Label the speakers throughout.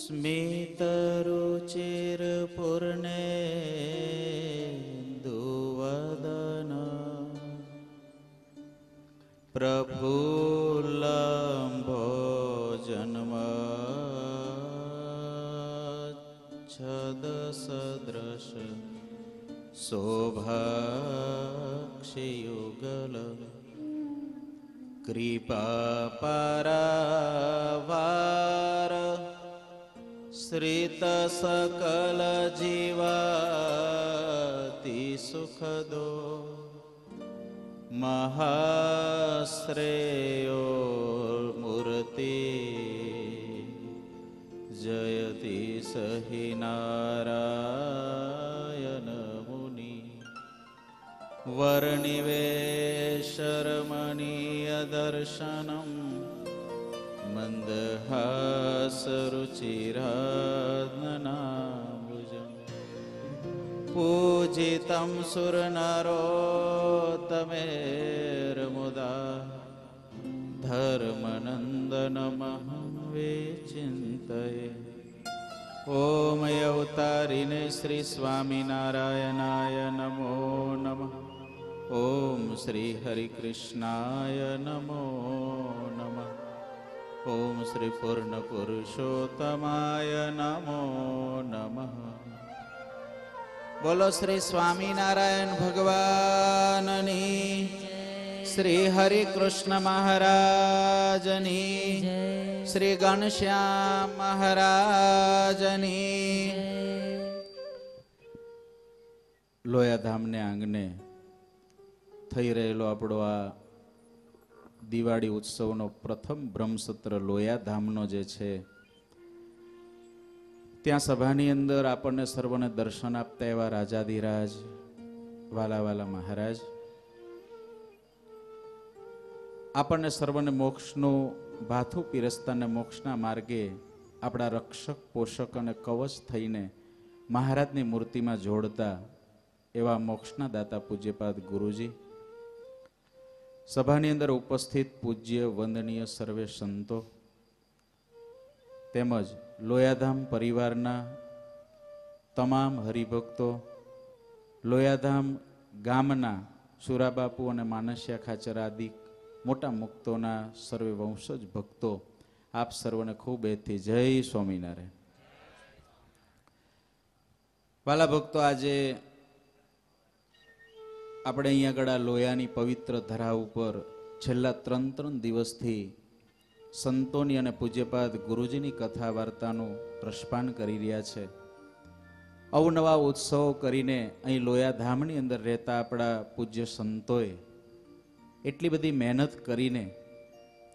Speaker 1: स्मितरुचिरपूर्णेन्दुवदन प्रफुल्लम्भोजन्मच्छदसदृश शोभाक्षियुगल कृपापरावार श्रितसकलजीवा सुखदो। महाश्रेयो जयति स हि नारायनमुनि वर्णिवेशरमणिदर्शनम् मन्दहासरुचिरात्मनाभुजम् पूजितं सुरनरोत्तमेर्मुदा। धर्मनन्दनमहं विचिन्तये। ॐ अवतारिणे श्रीस्वामिनारायणाय नमो नमः। ॐ श्रीहरिकृष्णाय नमो नमः ઓમ શ્રી પૂર્ણ પુરુષોત્તમાય નમો નમઃ બોલો શ્રી સ્વામિનારાયણ ભગવાનની શ્રી હરિ કૃષ્ણ મહારાજની શ્રી ઘનશ્યામ મહારાજની લોયાધામને આંગણે થઈ રહેલો આપણો આ દિવાળી ઉત્સવનો પ્રથમ બ્રહ્મસત્ર લોયાધામનો જે છે, ત્યાં સભાની અંદર આપણને સર્વને દર્શન આપતા એવા રાજાધિરાજ વાલા વાલા મહારાજ, આપણને સર્વને મોક્ષનું, ભાથું પીરસતાને મોક્ષના માર્ગે આપણા રક્ષક, પોષક અને કવચ થઈને મહારાજની મૂર્તિમાં જોડતા એવા મોક્ષના દાતા પૂજ્યપાદ ગુરુજી સભાની અંદર ઉપસ્થિત પૂજ્ય વંદનીય સર્વે સંતો, તેમજ લોયાધામ પરિવારના તમામ હરિભક્તો, લોયાધામ ગામના સુરાબાપુ અને માનસ્યા ખાચર આદિ મોટા મુક્તોના સર્વે વંશજ ભક્તો, આપ સર્વને ખૂબ એથી જય સ્વામિનારાયણ. વાલા ભક્તો, આજે આપણે અહીંયા આગળ લોયાની પવિત્ર ધરા ઉપર છેલ્લા ત્રણ ત્રણ દિવસથી સંતોની અને પૂજ્યપાદ ગુરુજીની કથા વાર્તાનું પ્રસ્પાન કરી રહ્યા છે. અવનવા ઉત્સવો કરીને અહીં લોયા ધામની અંદર રહેતા આપણા પૂજ્ય સંતોએ એટલી બધી મહેનત કરીને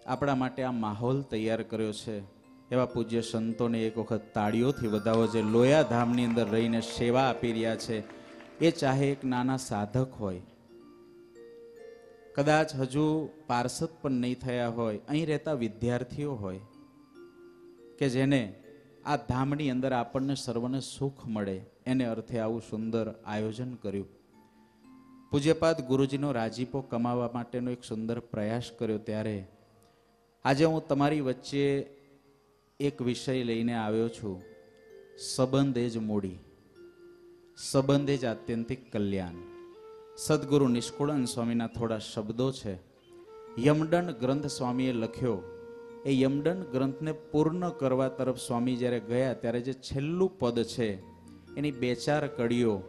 Speaker 1: આપણા માટે આ માહોલ તૈયાર કર્યો છે. એવા પૂજ્ય સંતોને એક વખત તાળીઓથી વધાવો જે લોયા ધામની અંદર રહીને સેવા આપી રહ્યા છે. એ ચાહે એક નાના સાધક હોય. કદાચ હજુ પાર્ષદ પણ નહીં થયા હોય, અહીં રહેતા વિદ્યાર્થીઓ હોય, કે જેને આ ધામની અંદર આપણને સર્વને સુખ મળે, એને અર્થે આવું સુંદર આયોજન કર્યું. પૂજ્યપાદ ગુરુજીનો રાજીપો કમાવા માટેનો એક સુંદર પ્રયાસ કર્યો ત્યારે, આજે હું તમારી વચ્ચે એક વિષય લઈને આવ્યો છું, સંબંધ એ જ મૂડી. સંબંધ જ આત્યંતિક કલ્યાણ. સદગુરુ નિષ્કુળન સ્વામીના થોડા શબ્દો છે. યમદંડ ગ્રંથ સ્વામીએ લખ્યો. એ યમદંડ ગ્રંથને પૂર્ણ કરવા તરફ સ્વામી જ્યારે ગયા ત્યારે જે છેલ્લું પદ છે, એની બે ચાર કડીઓ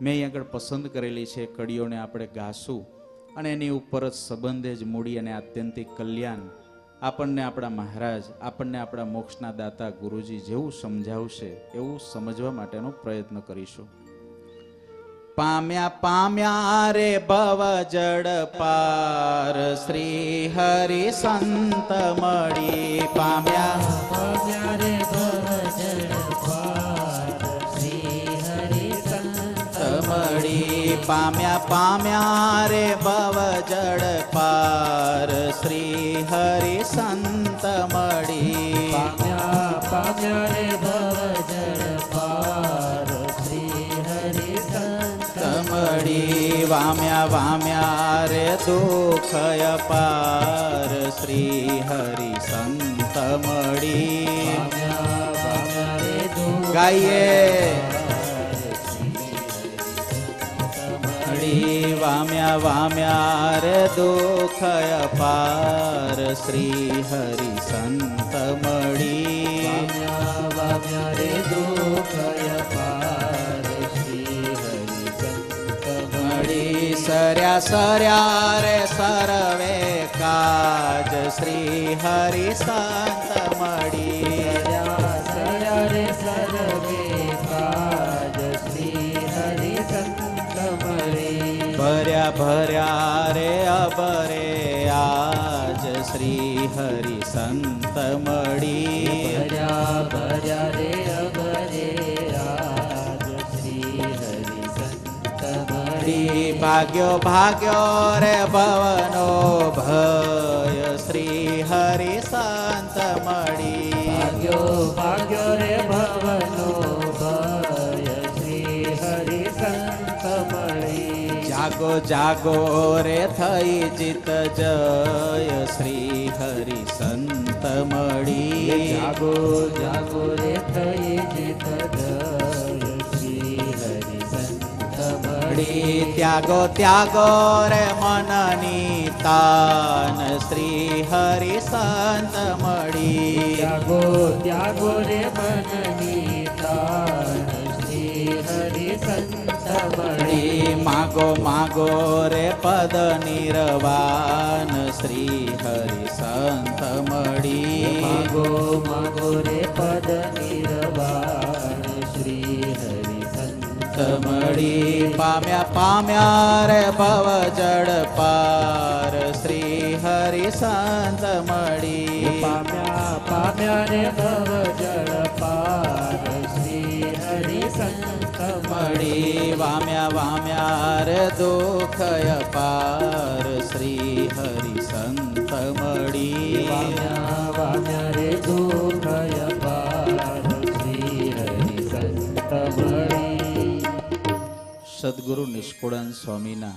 Speaker 1: મેં અહીં આગળ પસંદ કરેલી છે. કડીઓને આપણે ગાશું અને એની ઉપર જ સંબંધે જ મૂડી અને આત્યંતિક કલ્યાણ આપણને આપણા મહારાજ, આપણને આપણા મોક્ષના દાતા ગુરુજી જેવું સમજાવશે, એવું સમજવા માટેનો પ્રયત્ન કરીશું. પામ્યા પામ્યા રે ભવ જડ પાર, શ્રી હરિ સંત મળી પામ્યા. મળી પામ્યા પામ્યા રે ભવ જડ પાર. શ્રી હરિ સંત મળી.
Speaker 2: પામ્યા પામ્યા રે ભવ જળ પાર. શ્રી હરિ સંત
Speaker 1: મળી. વામ્યા વામ્યા રે દુઃખ અપાર શ્રી હરિ સંત મળી. ગાઈએ. હળી વામ્યા વામ્યા રે દુઃખ અપાર શ્રી હરિ સંત મળી.
Speaker 2: વામ્યા વામ્યા રે દુઃખ અપાર શ્રી હરિ સંત
Speaker 1: મળી. સર્યા સર્યા રે સરવે કાજ શ્રી હરિ સંત મળી.
Speaker 2: મળી
Speaker 1: ભર્યા ભર્યા રે અબરે આજ શ્રી હરિ સંત મળી.
Speaker 2: ભર્યા ભર્યા રે અબરે આજ શ્રી હરિ સંત મળી.
Speaker 1: ભાગ્યો ભાગ્યો રે ભવનો ભય જાગો રે થઈ ચિત જય શ્રી હરિ સંત મળી.
Speaker 2: જાગો જાગો રે થઈ ચિત જય શ્રી હરિ સંત મળી.
Speaker 1: મળી ત્યાગો ત્યાગો રે મનની તાન શ્રી હરિ સંત મળી.
Speaker 2: ત્યાગો ત્યાગો રે
Speaker 1: માગો માગો રે પદ નિર્વાણ. શ્રી હરિ સંત મળી
Speaker 2: માગો માગો રે પદ નિર્વાણ. શ્રી હરિ સંત
Speaker 1: મળી. પામ્યા પામ્યા રે ભવ જડ પાર. શ્રી હરિ સંત મળી
Speaker 2: પામ્યા પામ્યા રે ભવ જળ
Speaker 1: મળી વામ્યા વામ્યા રે દુઃખ પાર શ્રી હરિ સંત મળી
Speaker 2: વામ્યા વામ્યા રે દુઃખય પાર શ્રી હરિ સંત મળી
Speaker 1: સદગુરુ નિષ્કુળાન સ્વામીના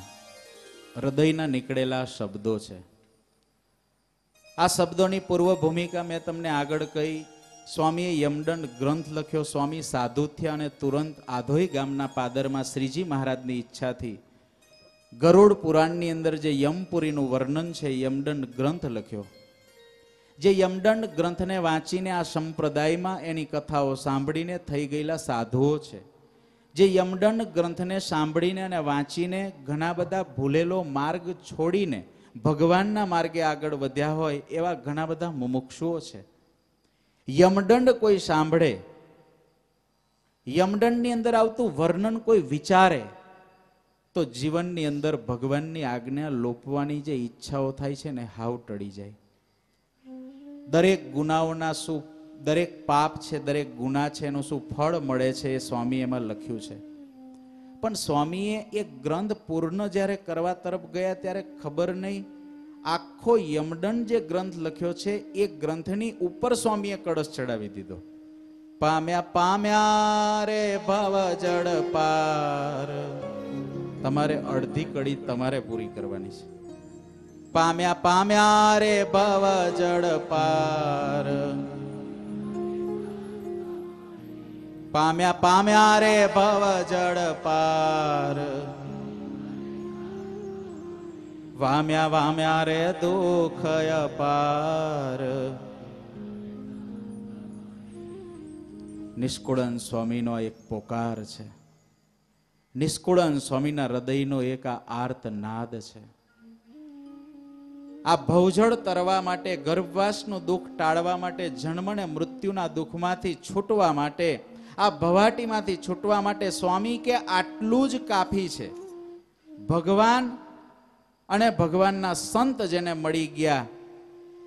Speaker 1: હૃદયના નીકળેલા શબ્દો છે. આ શબ્દોની પૂર્વ ભૂમિકા મેં તમને આગળ કહી સ્વામીએ યમદંડ ગ્રંથ લખ્યો. સ્વામી સાધુ થયા અને તુરંત આધોઈ ગામના પાદરમાં શ્રીજી મહારાજની ઈચ્છાથી ગરુડ પુરાણની અંદર જે યમપુરીનું વર્ણન છે, યમદંડ ગ્રંથ લખ્યો. જે યમદંડ ગ્રંથને વાંચીને આ સંપ્રદાયમાં એની કથાઓ સાંભળીને થઈ ગયેલા સાધુઓ છે. જે યમદંડ ગ્રંથને સાંભળીને અને વાંચીને ઘણા બધા ભૂલેલો માર્ગ છોડીને ભગવાનના માર્ગે આગળ વધ્યા હોય એવા ઘણા બધા મુમુક્ષુઓ છે. યમદંડ કોઈ સાંભળે, યમદંડની અંદર આવતું વર્ણન કોઈ વિચારે, તો જીવનની અંદર ભગવાનની આજ્ઞા લોપવાની જે ઈચ્છાઓ થાય છે ને, હાવ ટળી જાય. દરેક ગુનાઓના શું, દરેક પાપ છે, દરેક ગુના છે, એનું શું ફળ મળે છે એ સ્વામી એમાં લખ્યું છે. પણ સ્વામીએ એ ગ્રંથ પૂર્ણ જ્યારે કરવા તરફ ગયા ત્યારે ખબર નહીં આખો યમદંડ જે ગ્રંથ લખ્યો છે, એ ગ્રંથની ઉપર સ્વામીએ કળશ ચડાવી દીધો. પામ્યા પામ્યા રે ભવ જડ પાર. તમારે અડધી કડી તમારે પૂરી કરવાની છે. પામ્યા પામ્યા રે ભવ જડ પાર. પામ્યા પામ્યા રે ભવ જડ પાર. વામ્યા વામ્યા રે દુઃખ અપાર નિષ્કુળન સ્વામીનો એક પોકાર છે. નિષ્કુળન સ્વામીના હૃદયનો એક આ આર્ત નાદ છે. આ ભવજળ તરવા માટે, ગર્ભવાસનું દુઃખ ટાળવા માટે, જન્મને મૃત્યુના દુઃખમાંથી છૂટવા માટે, આ ભવાટીમાંથી છૂટવા માટે સ્વામી કે આટલું જ કાફી છે. ભગવાન અને ભગવાનના સંત જેને મળી ગયા,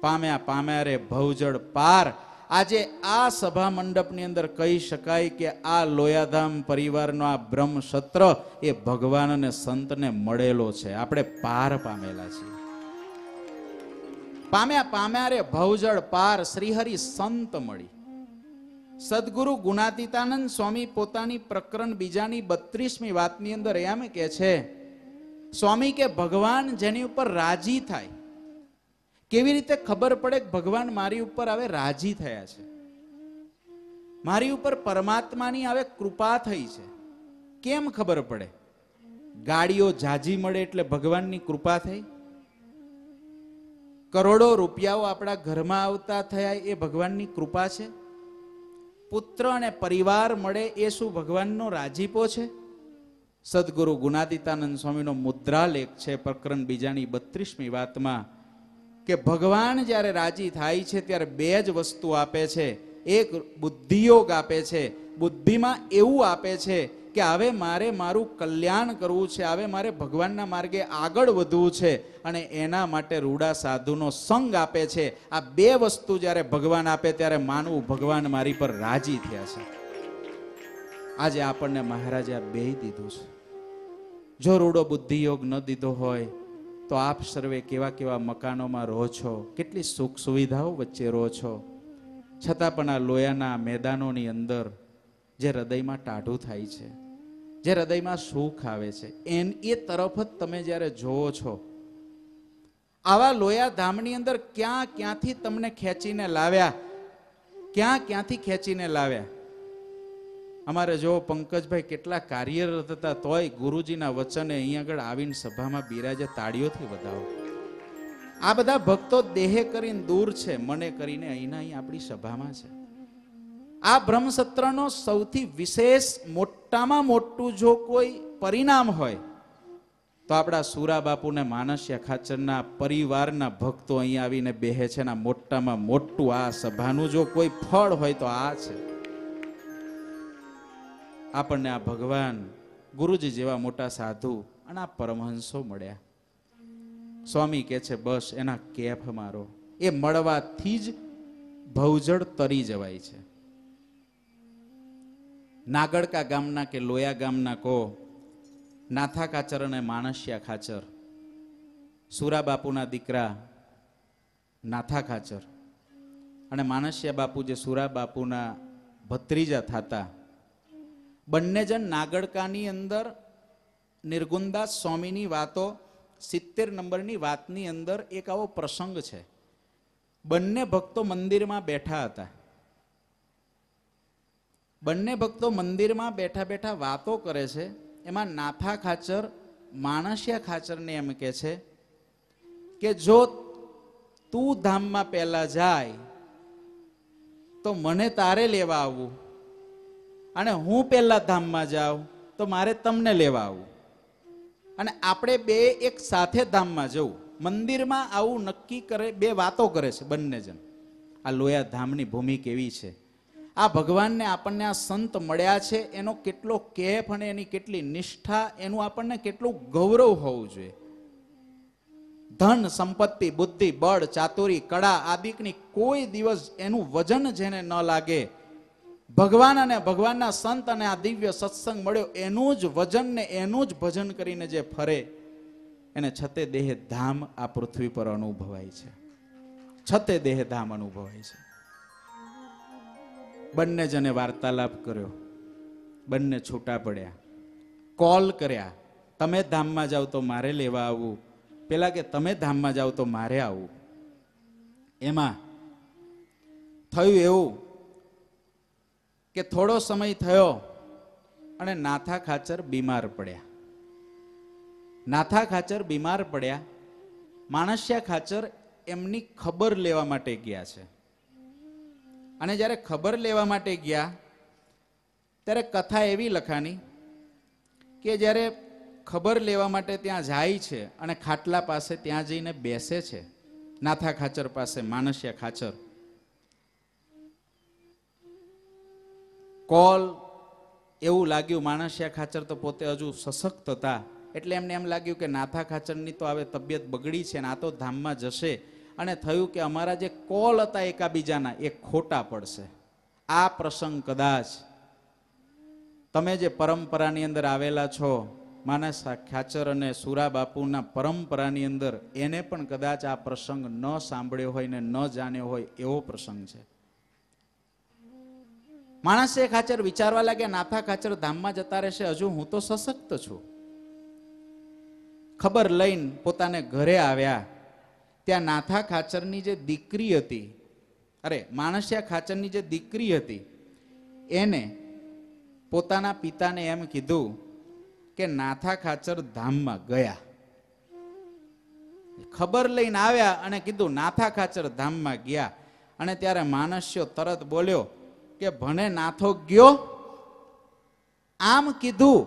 Speaker 1: પામ્યા પામ્યા રે ભવજળ પાર. આજે આ સભા મંડપની અંદર કહી શકાય કે આ લોયાધામ પરિવારનો આ બ્રહ્મસત્ર એ ભગવાન અને સંતને મળેલો છે. આપણે પાર પામેલા છીએ. પામ્યા પામ્યા રે ભવજળ પાર શ્રીહરિ સંત મળી. સદગુરુ ગુણાતીતાનંદ સ્વામી પોતાની પ્રકરણ બીજાની બત્રીસમી વાતની અંદર એમ કે છે સ્વામી કે ભગવાન જેની ઉપર રાજી થાય? કેવી રીતે ખબર પડે કે ભગવાન મારી ઉપર હવે રાજી થયા છે? મારી ઉપર પરમાત્માની હવે કૃપા થઈ છે. કેમ ખબર પડે? ગાડીઓ જાજી મળે એટલે ભગવાનની કૃપા થઈ? કરોડો રૂપિયાઓ આપણા ઘરમાં આવતા થયા એ ભગવાનની કૃપા છે? પુત્ર અને પરિવાર મળે એ શું ભગવાનનો રાજીપો છે? સદગુરુ ગુનાદિતાનંદ સ્વામીનો મુદ્રાલેખ છે પ્રકરણ બીજાની બત્રીસમી વાતમાં કે ભગવાન જ્યારે રાજી થાય છે ત્યારે બે જ વસ્તુ આપે છે. એક બુદ્ધિયોગ આપે છે. બુદ્ધિમાં એવું આપે છે કે હવે મારે મારું કલ્યાણ કરવું છે હવે મારે ભગવાનના માર્ગે આગળ વધવું છે અને એના માટે રૂડા સાધુનો સંગ આપે છે. આ બે વસ્તુ જ્યારે ભગવાન આપે ત્યારે માનવું ભગવાન મારી પર રાજી થયા છે. આજે આપણને મહારાજે આ બે દીધું છે. જો રૂડો બુદ્ધિયોગ ન દીધો હોય, તો આપ સર્વે કેવા કેવા મકાનોમાં રહો છો? કેટલી સુખ સુવિધાઓ વચ્ચે રહો છો? છતાં પણ આ લોયાના મેદાનોની અંદર જે હૃદયમાં ટાઢું થાય છે, જે હૃદયમાં સુખ આવે છે, એન એ તરફ જ તમે જ્યારે જોવો છો, આવા લોયા ધામની અંદર ક્યાં ક્યાંથી તમને ખેંચીને લાવ્યા? ક્યાં ક્યાંથી ખેંચીને લાવ્યા? અમારે જો પંકજભાઈ કેટલા કાર્યરત હતા, તોય ગુરુજીના વચને અહીંયા આગળ આવીને સભામાં બિરાજે તાળીઓથી વધાવો. આ બધા ભક્તો દેહે કરીને દૂર છે, મને કરીને અહીંના અહીં આપણી સભામાં છે. આ બ્રહ્મસત્રનો સૌથી વિશેષ, મોટામાં મોટું જો કોઈ પરિણામ હોય, તો આપણા સુરા બાપુને માનસ્યા ખાચરના પરિવારના ભક્તો અહીં આવીને બેહે છે ને મોટામાં મોટું આ સભાનું જો કોઈ ફળ હોય તો આ છે. આપણને આ ભગવાન ગુરુજી જેવા મોટા સાધુ અને આ પરમહંસો મળ્યા. સ્વામી કે છે, બસ એના કેફ મારો. એ મળવાથી જ ભવજળ તરી જવાય છે. નાગડકા ગામના કે લોયા ગામના કો નાથા ખાચર અને માણસિયા ખાચર, સુરા બાપુના દીકરા નાથા ખાચર અને માણસિયા બાપુ જે સુરા બાપુના ભત્રીજા થતા બંને જણ નાગડકાની અંદર નિર્ગુણદાસ સ્વામીની વાતો, સિત્તેર નંબરની વાતની અંદર એક આવો પ્રસંગ છે. બંને ભક્તો મંદિરમાં બેઠા હતા. બંને ભક્તો મંદિરમાં બેઠા બેઠા વાતો કરે છે. એમાં નાથા ખાચર, માણસિયા ખાચરને એમ કે છે કે જો તું ધામમાં પહેલા જાય, તો મને તારે લેવા આવવું. અને હું પહેલા ધામમાં જાઉં, તો મારે તમને લેવા આવું. અને આપણે બે એક સાથે ધામમાં જવું. મંદિરમાં આવું નક્કી કરે, બે વાતો કરે છે બંને જણ. આ લોયા ધામની ભૂમિ કેવી છે? આ ભગવાનને આપણને આ સંત મળ્યા છે, એનો કેટલો કેફ અને એની કેટલી નિષ્ઠા, એનું આપણને કેટલું ગૌરવ હોવું જોઈએ. ધન, સંપત્તિ, બુદ્ધિ, બળ, ચાતુરી, કળા આદિકની કોઈ દિવસ એનું વજન જેને ન લાગે ભગવાન અને ભગવાનના સંત અને આ દિવ્ય સત્સંગ મળ્યો, એનું જ વજન ને એનું જ ભજન કરીને જે ફરે, એને છતે દેહ ધામ આ પૃથ્વી પર અનુભવાય છે. છતે દેહ ધામ અનુભવાય છે. બંને જણે વાર્તાલાપ કર્યો. બંને છૂટા પડ્યા. કોલ કર્યા, તમે ધામમાં જાઓ તો મારે લેવા આવવું. પેલા કે, તમે ધામમાં જાઓ તો મારે આવવું. એમાં થયું એવું કે થોડો સમય થયો અને નાથા ખાચર બીમાર પડ્યા. નાથા ખાચર બીમાર પડ્યા. માણસ્યા ખાચર એમની ખબર લેવા માટે ગયા છે. અને જ્યારે ખબર લેવા માટે ગયા, ત્યારે કથા એવી લખાણી કે જ્યારે ખબર લેવા માટે ત્યાં જાય છે અને ખાટલા પાસે ત્યાં જઈને બેસે છે, નાથા ખાચર પાસે માનસ્યા ખાચર. કોલ એવું લાગ્યું, માણસિયા ખાચર તો પોતે હજુ સશક્ત હતા. એટલે એમને એમ લાગ્યું કે નાથા ખાચરની તો હવે તબિયત બગડી છે ને આ તો ધામમાં જશે. અને થયું કે અમારા જે કોલ હતા એકાબીજાના, એ ખોટા પડશે. આ પ્રસંગ કદાચ તમે જે પરંપરાની અંદર આવેલા છો માનસ ખાચર અને સુરા બાપુના પરંપરાની અંદર, એને પણ કદાચ આ પ્રસંગ ન સાંભળ્યો હોય ને ન જાણ્યો હોય એવો પ્રસંગ છે. માણસે ખાચર વિચારવા લાગ્યા, નાથા ખાચર ધામમાં જતા રહેશે. હજુ હું તો સશક્ત છું. ખબર લઈને પોતાને ઘરે આવ્યા. ત્યાં નાથા ખાચરની જે દીકરી હતી, અરે માણસિયા ખાચરની જે દીકરી હતી, એને પોતાના પિતાને એમ કીધું કે નાથા ખાચર ધામમાં ગયા. ખબર લઈને આવ્યા અને કીધું, નાથા ખાચર ધામમાં ગયા. અને ત્યારે માણસ્યો તરત બોલ્યો કે ભણે નાથો ગયો? આમ કીધું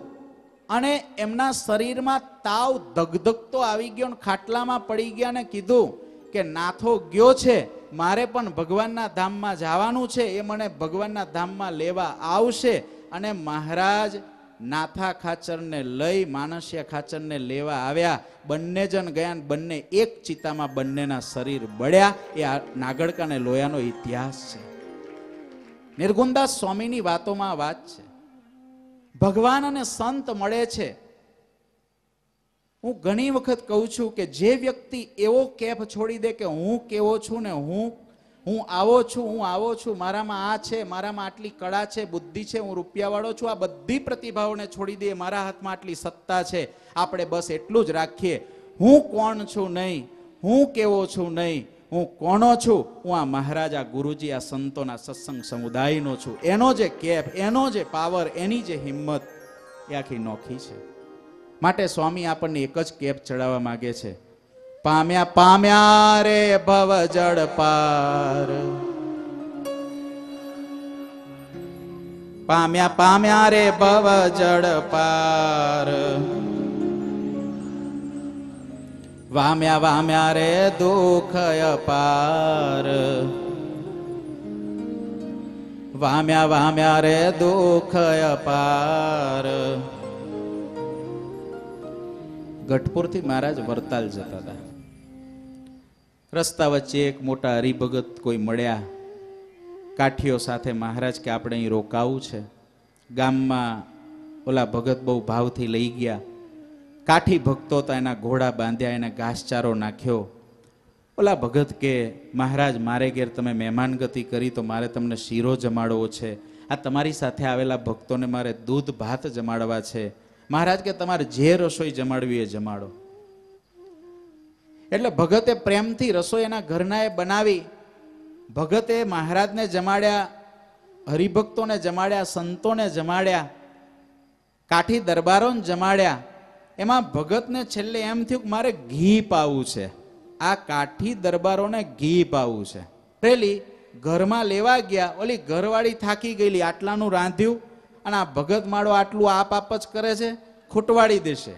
Speaker 1: અને એમના શરીરમાં તાવ ધગધગતો આવી ગયો ને ખાટલામાં પડી ગયા ને કીધું કે નાથો ગયો છે, મારે પણ ભગવાનના ધામમાં જવાનું છે, એ મને ભગવાનના ધામમાં લેવા આવશે અને મહારાજ નાથા ખાચરને લઈ માનસિયા ખાચરને લેવા આવ્યા. બંને જણ ગયા બંને એક ચિતામાં બંનેના શરીર બળ્યા. એ નાગડકા ને લોયાનો ઇતિહાસ છે. નિર્ગુણદાસ સ્વામીની વાતોમાં વાત છે. ભગવાન અને સંત મળે છે. હું ઘણી વખત કહું છું કે જે વ્યક્તિ એવો કેફ છોડી દે કે હું કેવો છું ને હું હું આવો છું, હું આવો છું, મારામાં આ છે, મારામાં આટલી કળા છે, બુદ્ધિ છે, હું રૂપિયાવાળો છું, આ બધી પ્રતિભાઓને છોડી દઈએ મારા હાથમાં આટલી સત્તા છે, આપણે બસ એટલું જ રાખીએ. હું કોણ છું નહીં? હું કેવો છું નહીં? હું કોનો છું? હું આ મહારાજા ગુરુજી, આ સંતોના સત્સંગ સમુદાયનો છું. એનો જે કેફ એનો જે પાવર, એની જે હિંમત એ આખી નોખી છે. માટે સ્વામી આપણને એક જ કેપ ચડાવવા માગે છે. પામ્યા પામ્યા રે ભવ જળ પાર. પામ્યા પામ્યા રે ભવ જળ પાર. વામ્યા વામ્યા રે દુઃખ અપાર. વામ્યા વામ્યા રે દુઃખ અપાર. ગઢપુરથી મહારાજ વરતાલ જતા હતા. રસ્તા વચ્ચે એક મોટા હરિભગત કોઈ મળ્યા. કાઠીઓ સાથે, મહારાજ, કે આપણે અહીં રોકાવું છે? ગામમાં ઓલા ભગત બહુ ભાવથી લઈ ગયા. કાઠી ભક્તો તો એના ઘોડા બાંધ્યા, એને ઘાસચારો નાખ્યો. ઓલા ભગત કે, મહારાજ, મારે ઘેર તમે મહેમાન ગતિ કરી તો મારે તમને શીરો જમાડવો છે. આ તમારી સાથે આવેલા ભક્તોને મારે દૂધ ભાત જમાડવા છે. મહારાજ કે, તમારે જે રસોઈ જમાડવી એ જમાડો. એટલે ભગતે પ્રેમથી રસોઈ એના ઘરનાએ બનાવી. ભગતે મહારાજને જમાડ્યા, હરિભક્તોને જમાડ્યા, સંતોને જમાડ્યા, કાઠી દરબારોને જમાડ્યા. એમાં ભગતને છેલ્લે એમ થયું કે મારે ઘી પાવું છે. આ કાઠી દરબારોને ઘી પાવું છે. રેલી ઘરમાં લેવા ગયા, ઓલી ઘરવાળી થાકી ગયેલી, આટલાનું રાંધ્યું, અને આ ભગત માળો આટલું આપ આપ જ કરે છે, ખૂટવાડી દેશે.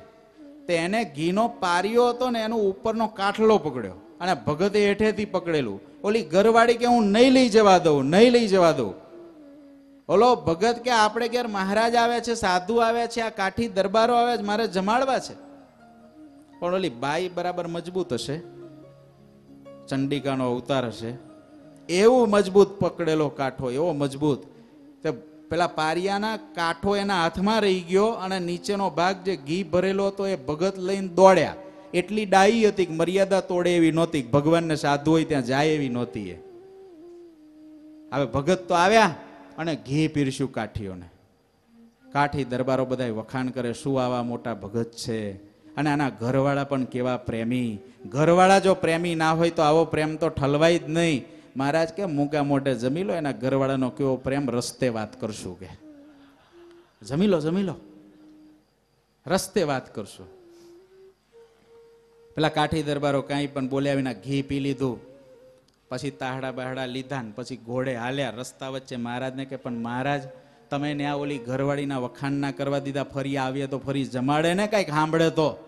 Speaker 1: તે એને ઘીનો પારિયો હતો ને એનો ઉપરનો કાઠલો પકડ્યો, અને ભગતે હેઠેથી પકડેલું. ઓલી ઘરવાળી કે હું નહીં લઈ જવા દઉં, નહીં લઈ જવા દઉં. ઓલો ભગત કે આપણે ઘેર મહારાજ આવે છે, સાધુ આવે છે, આ કાઠી દરબારો આવે છે, મારે જમાડવા છે. પણ ઓલી બાઈ બરાબર મજબૂત હશે. ચંડિકાનો અવતાર હશે. એવું મજબૂત પકડેલો કાઠો, એવો મજબૂત. તે પેલા પારિયાના કાઠો એના હાથમાં રહી ગયો અને નીચેનો ભાગ જે ઘી ભરેલો હતો એ ભગત લઈને દોડ્યા. એટલી ડાઈ હતી કે મર્યાદા તોડે એવી નહોતી, ભગવાનને સાધુ હોય ત્યાં જાય એવી નહોતી એ. હવે ભગત તો આવ્યા. અને ઘી પીરસ્યું કાઠીઓને. કાઠી દરબારો બધા વખાણ કરે, શું આવા મોટા ભગત છે? અને આના ઘરવાળા પણ કેવા પ્રેમી. ઘરવાળા જો પ્રેમી ના હોય તો આવો પ્રેમ તો ઠલવાય જ નહીં. મહારાજ કે, મૂકા મોઢે જમી લો, એના ઘરવાળાનો કેવો પ્રેમ રસ્તે વાત કરશું કે. જમી લો જમી લો. રસ્તે વાત કરશું. પેલા કાઠી દરબારો કાંઈ પણ બોલ્યા વિના ઘી પી લીધું. પછી તાહડા બાહડા લીધા ને પછી ઘોડે હાલ્યા રસ્તા વચ્ચે મહારાજને કે, પણ મહારાજ, તમે ને આ ઓલી ઘરવાળીના વખાણ ના કરવા દીધા, ફરી આવ્યા તો ફરી જમાડે ને કાંઈક સાંભળે તો?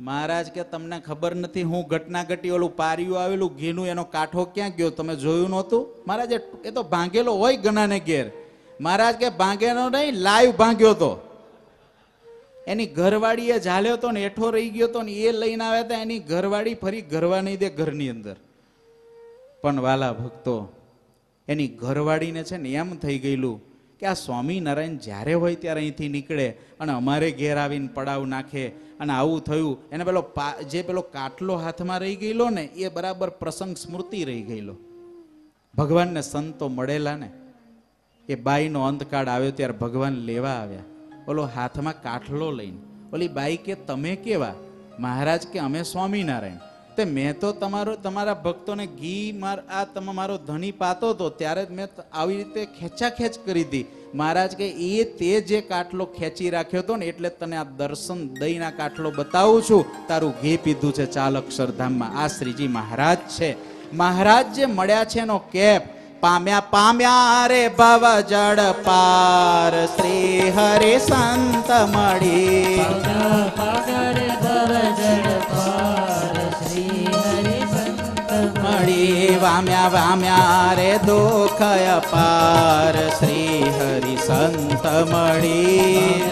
Speaker 1: મહારાજ કે, તમને ખબર નથી હું ઘટના ઘટી ઓલું પારિયું આવેલું, ઘીનું એનો કાંઠો ક્યાં ગયો? તમે જોયું નહોતું? મહારાજ, એ- તો ભાંગેલો હોય ગનાને ઘેર. મહારાજ કે, ભાંગેલો નહીં, લાઈવ ભાંગ્યો તો. એની ઘરવાળી એ ઝાલ્યો તો ને, એઠો રહી ગયો તો ને, એ લઈને આવ્યા હતા એની ઘરવાળી ફરી ઘરવા નહીં દે ઘરની અંદર. પણ વાલા ભક્તો, એની ઘરવાળીને છે ને એમ થઈ ગયેલું કે આ સ્વામિનારાયણ જ્યારે હોય ત્યારે અહીંથી નીકળે અને અમારે ઘેર આવીને પડાવ નાખે અને આવું થયું. એને પેલો જે પેલો કાટલો હાથમાં રહી ગયેલો ને, એ બરાબર પ્રસંગ સ્મૃતિ રહી ગયેલો. ભગવાનને સંતો મળેલા ને, એ બાઈનો અંતકાળ આવ્યો ત્યારે ભગવાન લેવા આવ્યા. ઓલો હાથમાં કાઠલો લઈને, ઓલી બાઈ કે, તમે કેવા? મહારાજ કે અમે સ્વામિનારાયણ? તે મેં તો તમારો, તમારા ભક્તોને ઘી, માર, આ તમે મારો ધણી પાતો હતો ત્યારે મેં આવી રીતે ખેંચાખેંચ કરી હતી મહારાજ કે, એ તે જે કાટલો ખેંચી રાખ્યો હતો ને, એટલે તને આ દર્શન દહીંના કાટલો બતાવું છું. તારું ઘી પીધું છે ચાલ અક્ષરધામમાં આ શ્રીજી મહારાજ છે. મહારાજ જે મળ્યા છે એનો કેપ, પામ્યા પામ્યા રે ભવ જડ પાર, શ્રી હરે સંત મળી.
Speaker 2: પામ્યા પામ્યા રે ભવ જળ
Speaker 1: વામ્યા વામ્યા રે દુઃખ અપાર. શ્રી હરિ સંત મળી.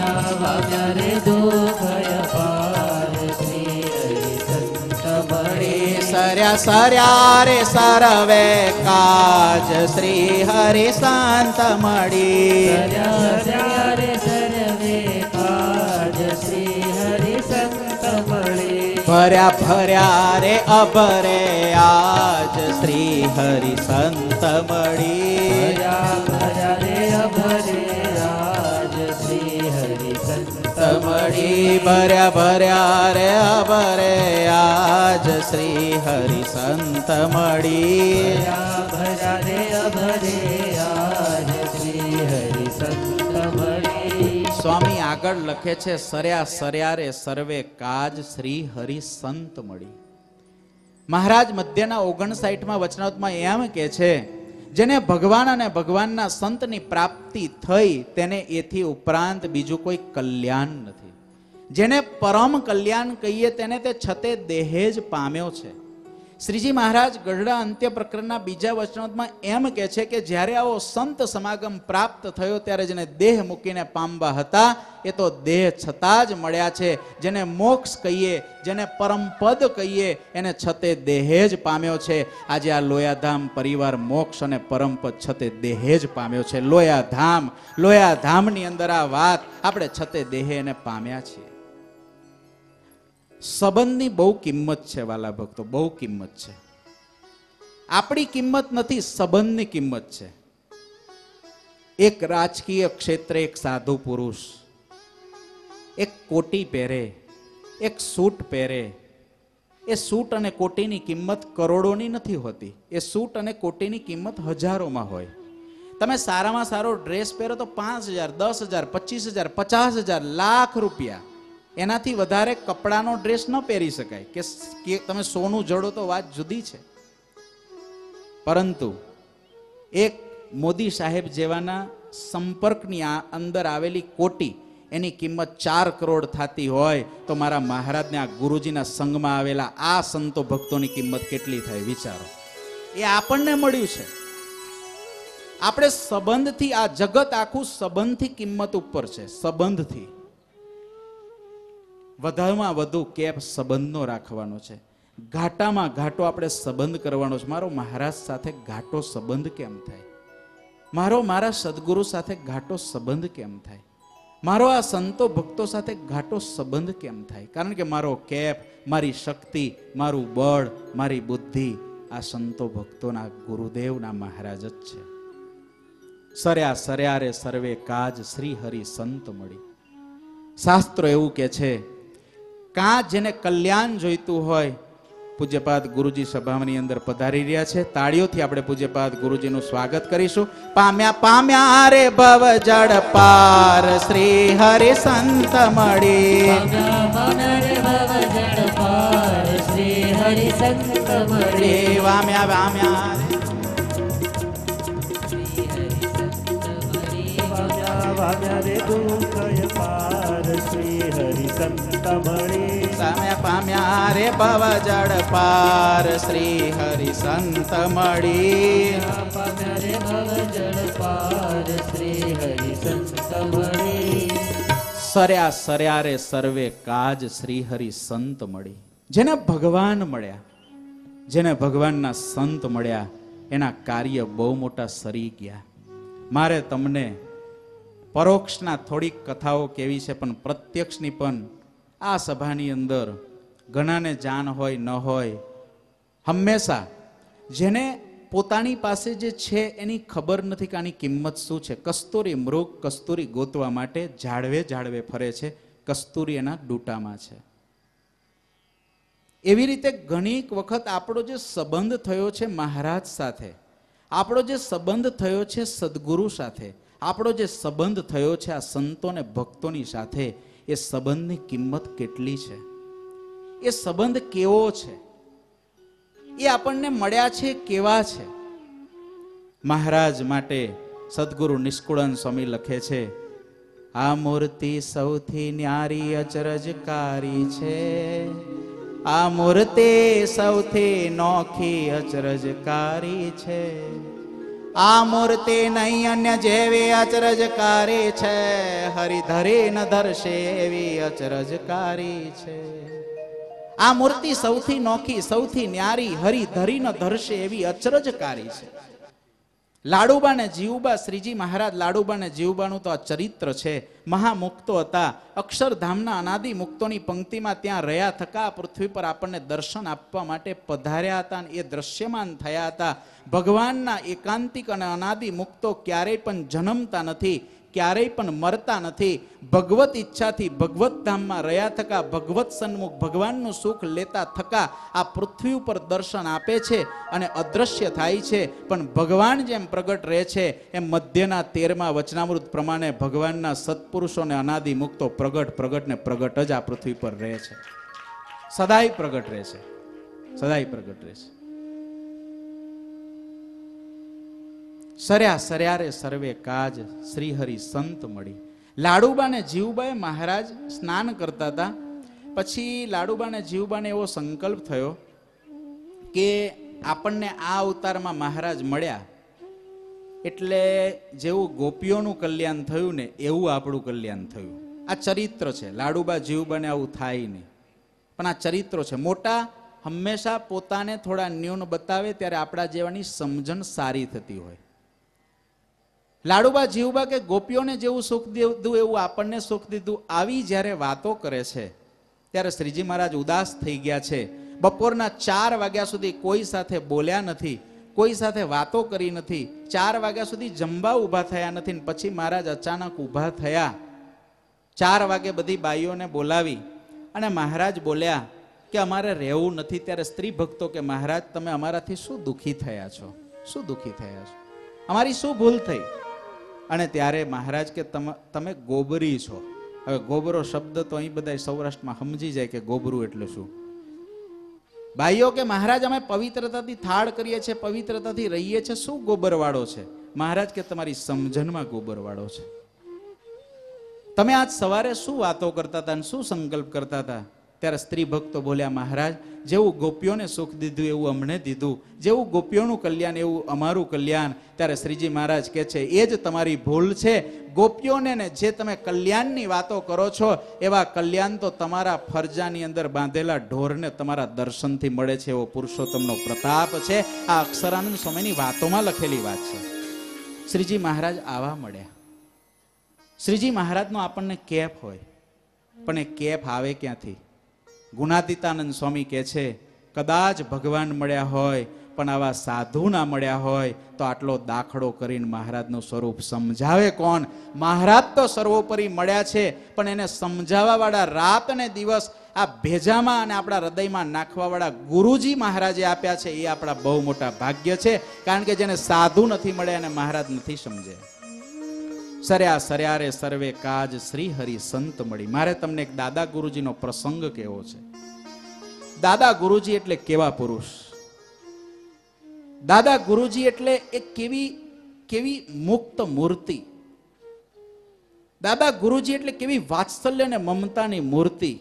Speaker 2: મળી
Speaker 1: સર્યા સર્યા રે સરવે કાજ. શ્રી હરિ સંત મળી
Speaker 2: સર્યા સર્યા રે સર્વે કાજ શ્રી હરિ સંત મળી.
Speaker 1: ભર્યા ભર્યા રે અભરે આજ. શ્રી હરિ સંત મળી મળી ભર્યા ભર્યા રે અભરે આજ શ્રી હરિ સંત મળી
Speaker 2: ભર્યા ભર્યા રે અભરે રાજ શ્રી હરિ સંત મળી
Speaker 1: સ્વામી આગળ લખે છે સર્યા સર્યા રે સર્વે કાજ શ્રી હરિ સંત મળી મહારાજ મધ્યના ઓગણસાઠમાં વચનાવતમાં એમ કે છે, જેને ભગવાન અને ભગવાનના સંતની પ્રાપ્તિ થઈ, તેને એથી ઉપરાંત બીજું કોઈ કલ્યાણ નથી. જેને પરમ કલ્યાણ કહીએ, તેને તે છતે દેહે જ પામ્યો છે. શ્રીજી મહારાજ ગઢડા અંત્ય પ્રકરણના બીજા વચનોમાં એમ કે છે કે જ્યારે આવો સંત સમાગમ પ્રાપ્ત થયો ત્યારે જેને દેહ મૂકીને પામવા હતા, એ તો દેહ છતાં જ મળ્યા છે. જેને મોક્ષ કહીએ, જેને પરમપદ કહીએ, એને છતે દેહે જ પામ્યો છે. આજે આ લોયાધામ પરિવાર મોક્ષ અને પરમપદ છતે દેહે જ પામ્યો છે. લોયાધામ, લોયાધામની અંદર આ વાત આપણે છતે દેહે એને પામ્યા છીએ. સંબંધની બહુ કિંમત છે વાલા ભક્તો, બહુ કિંમત છે. આપણી કિંમત નથી, સંબંધની કિંમત છે. એક રાજકીય ક્ષેત્રે એક સાધુ પુરુષ, એક કોટી પહેરે, એક સૂટ પહેરે. એ સૂટ અને કોટીની કિંમત કરોડોની નથી હોતી. એ સૂટ અને કોટીની કિંમત હજારોમાં હોય. તમે સારામાં સારો ડ્રેસ પહેરો તો પાંચ હજાર, દસ હજાર, પચીસ હજાર, પચાસ હજાર, લાખ રૂપિયા એનાથી વધારે કપડાનો ડ્રેસ ન પહેરી શકાય. કે તમે સોનું જડો તો વાત જુદી છે. પરંતુ એક મોદી સાહેબ જેવાના સંપર્કની અંદર આવેલી કોટી, એની કિંમત ચાર કરોડ થતી હોય તો મારા મહારાજને આ ગુરુજીના સંઘમાં આવેલા આ સંતો ભક્તોની કિંમત કેટલી થાય વિચારો. એ આપણને મળ્યું છે. આપણે સંબંધથી, આ જગત આખું સંબંધથી કિંમત ઉપર છે. સંબંધથી. વધારેમાં વધુ કેપ સંબંધનો રાખવાનો છે. ઘાટામાં ઘાટો આપણે સંબંધ કરવાનો છે. મારો મહારાજ સાથે ઘાટો સંબંધ કેમ થાય? મારો મારા સદગુરુ સાથે ઘાટો સંબંધ કેમ થાય? મારો આ સંતો ભક્તો સાથે ઘાટો સંબંધ કેમ થાય? કારણ કે મારો કેપ, મારી શક્તિ, મારું બળ, મારી બુદ્ધિ આ સંતો ભક્તોના ગુરુદેવના મહારાજ જ છે. સર્યા સર્યા રે સર્વે કાજ શ્રી હરિ સંત મળી. શાસ્ત્રો એવું કે છે કાં જેને કલ્યાણ જોઈતું હોય પૂજ્યપાદ ગુરુજી સભાની અંદર પધારી રહ્યા છે. તાળીઓથી આપણે પૂજ્યપાદ ગુરુજીનું સ્વાગત કરીશું. પામ્યા પામ્યા રે ભવ જડ પાર શ્રી હરિ સંત મળી. વામ્યા વામ્યા
Speaker 2: સંત મળી
Speaker 1: પામ્યા રે પવ જડ પાર શ્રી હરિ સંત મળી.
Speaker 2: રે ભવ જળ પાર શ્રી હરિ સંત મળી
Speaker 1: સર્યા સર્યા રે સર્વે કાજ શ્રી હરિ સંત મળી. જેને ભગવાન મળ્યા, જેને ભગવાનના સંત મળ્યા, એના કાર્ય બહુ મોટા સરી ગયા. મારે તમને પરોક્ષના થોડીક કથાઓ કેવી છે, પણ પ્રત્યક્ષની પણ આ સભાની અંદર ઘણાને જાણ હોય, ન હોય, હંમેશા જેને પોતાની પાસે જે છે એની ખબર નથી કે આની કિંમત શું છે. કસ્તુરી મૃગ કસ્તુરી ગોતવા માટે ઝાડવે ઝાડવે ફરે છે, કસ્તુરી એના ડૂટામાં છે. એવી રીતે ઘણી વખત આપણો જે સંબંધ થયો છે મહારાજ સાથે, આપણો જે સંબંધ થયો છે સદગુરુ સાથે, આપણો જે સંબંધ થયો છે આ સંતો ને ભક્તોની સાથે એ સંબંધની કિંમત કેટલી છે? એ સંબંધ કેવો છે? એ આપણને મળ્યા છે કેવા છે? મહારાજ માટે સદગુરુ નિષ્કુળન સ્વામી લખે છે, આ મૂર્તિ સૌથી ન્યારી અચરજકારી છે. આ મૂર્તિ સૌથી નોખી અચરજકારી છે. આ મૂર્તિ નહીં અન્ય જેવી અચરજકારી છે. હરિધરી ન ધરશે એવી અચરજકારી છે. આ મૂર્તિ સૌથી નોખી, સૌથી ન્યારી હરિધરી ન ધરશે એવી અચરજકારી છે. લાડુબા ને જીવબા શ્રીજી મહારાજ લાડુબા ને જીવબાનું તો આ ચરિત્ર છે. મહામુક્તો હતા. અક્ષરધામના અનાદિ મુક્તોની પંક્તિમાં ત્યાં રહ્યા થકા પૃથ્વી પર આપણને દર્શન આપવા માટે પધાર્યા હતા અને એ દ્રશ્યમાન થયા હતા. ભગવાનના એકાંતિક અને અનાદિ મુક્તો ક્યારેય પણ જન્મતા નથી. ક્યારેય પણ મરતા નથી. ભગવત ઈચ્છાથી ભગવત ધામમાં રહ્યા થકા, ભગવત સન્મુખ ભગવાનનું સુખ લેતા થકા આ પૃથ્વી ઉપર દર્શન આપે છે અને અદ્રશ્ય થાય છે. પણ ભગવાન જેમ પ્રગટ રહે છે, એમ મધ્યના તેરમાં વચનામૃત પ્રમાણે ભગવાનના સત્પુરુષોને અનાદિ મુક્તો પ્રગટ પ્રગટ ને પ્રગટ જ આ પૃથ્વી પર રહે છે. સદાય પ્રગટ રહે છે. સદાય પ્રગટ રહે છે. સર્યા સર્યારે સર્વે કાજ શ્રીહરિ સંત મળી. લાડુબાને જીવબાએ મહારાજ સ્નાન કરતા હતા પછી લાડુબાને જીવબાને એવો સંકલ્પ થયો કે આપણને આ અવતારમાં મહારાજ મળ્યા એટલે જેવું ગોપીઓનું કલ્યાણ થયું ને એવું આપણું કલ્યાણ થયું. આ ચરિત્ર છે, લાડુબા જીવબાને આવું થાય નહીં. પણ આ ચરિત્રો છે. મોટા હંમેશા પોતાને થોડા ન્યૂન બતાવે ત્યારે આપણા જેવાની સમજણ સારી થતી હોય. લાડુબા જીવબા કે ગોપીઓને જેવું સુખ દીધું એવું આપણને સુખ દીધું આવી જ્યારે વાતો કરે છે, ત્યારે શ્રીજી મહારાજ ઉદાસ થઈ ગયા છે. બપોરના ચાર વાગ્યા સુધી કોઈ સાથે બોલ્યા નથી, કોઈ સાથે વાતો કરી નથી. ચાર વાગ્યા સુધી જમવા ઊભા થયા નથી પછી મહારાજ અચાનક ઊભા થયા. ચાર વાગે બધી બાઈઓને બોલાવી અને મહારાજ બોલ્યા કે અમારે રહેવું નથી, ત્યારે સ્ત્રી ભક્તો કે મહારાજ તમે અમારાથી શું દુઃખી થયા છો? શું દુઃખી થયા છો? અમારી શું ભૂલ થઈ? અને ત્યારે મહારાજ કે તમ ગોબરી છો. હવે ગોબરો શબ્દ તો અહીં બધા સૌરાષ્ટ્રમાં સમજી જાય કે ગોબરું એટલે શું. ભાઈઓ કે મહારાજ, અમે પવિત્રતાથી થાળ કરીએ છીએ, પવિત્રતાથી રહીએ છીએ, શું ગોબરવાળો છે? મહારાજ કે તમારી સમજણમાં ગોબરવાળો છે. તમે આજ સવારે શું વાતો કરતા હતા અને શું સંકલ્પ કરતા હતા? ત્યારે સ્ત્રી ભક્તો બોલ્યા, મહારાજ, જેવું ગોપીઓને સુખ દીધું એવું અમને દીધું. જેવું ગોપીઓનું કલ્યાણ એવું અમારું કલ્યાણ. ત્યારે શ્રીજી મહારાજ કહે છે, એ જ તમારી ભૂલ છે. ગોપીઓને ને જે તમે કલ્યાણની વાતો કરો છો, એવા કલ્યાણ તો તમારા ફરજાની અંદર બાંધેલા ઢોરને તમારા દર્શનથી મળે છે એવો પુરુષોત્તમનો પ્રતાપ છે. આ અક્ષરાનંદ સ્વામીની વાતોમાં લખેલી વાત છે. શ્રીજી મહારાજ આવા મળ્યા. શ્રીજી મહારાજનો આપણને કેફ હોય. પણ એ કેફ આવે ક્યાંથી? ગુણાતીતાનંદ સ્વામી કહે છે, કદાચ ભગવાન મળ્યા હોય, પણ આવા સાધુ ના મળ્યા હોય, તો આટલો દાખલો કરીને મહારાજનું સ્વરૂપ સમજાવે કોણ? મહારાજ તો સર્વોપરી મળ્યા છે, પણ એને સમજાવવાવાળા રાત અને દિવસ આ ભેજામાં અને આપણા હૃદયમાં નાખવાવાળા ગુરુજી મહારાજે આપ્યા છે, એ આપણા બહુ મોટા ભાગ્ય છે, કારણ કે જેને સાધુ નથી મળ્યા અને મહારાજ નથી સમજે સર્યા સર્યારે સર્વે કાજ શ્રી હરિ સંત મળી. મારે તમને એક દાદા ગુરુજીનો પ્રસંગ કેવો છે? દાદા ગુરુજી એટલે કેવા પુરુષ? દાદા ગુરુજી એટલે એક કેવી કેવી મુક્ત મૂર્તિ. દાદા ગુરુજી એટલે કેવી વાત્સલ્ય અને મમતાની મૂર્તિ.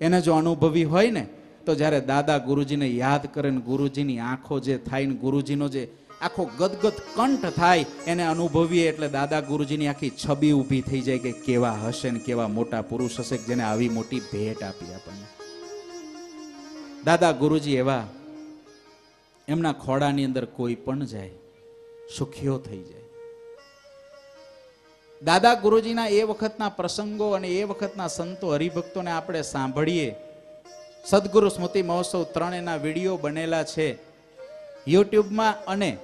Speaker 1: એને જો અનુભવી હોય ને, તો જ્યારે દાદા ગુરુજીને યાદ કરે ને ગુરુજીની આંખો જે થાય ને ગુરુજીનો જે આખો ગદગદ કંઠ થાય એને અનુભવીએ એટલે દાદા ગુરુજીની આખી છબી ઊભી થઈ જાય કે કેવા હશે ને કેવા મોટા પુરુષ હશે જેને આવી મોટી ભેટ આપી આપણને. દાદા ગુરુજી એવા, એમના ખોડાની અંદર કોઈ પણ જાય, સુખીઓ થઈ જાય. દાદા ગુરુજીના એ વખતના પ્રસંગો અને એ વખતના સંતો હરિભક્તોને આપણે સાંભળીએ. સદગુરુ સ્મૃતિ મહોત્સવ ત્રણ એના વીડિયો બનેલા છે. યુટ્યુબમાં અને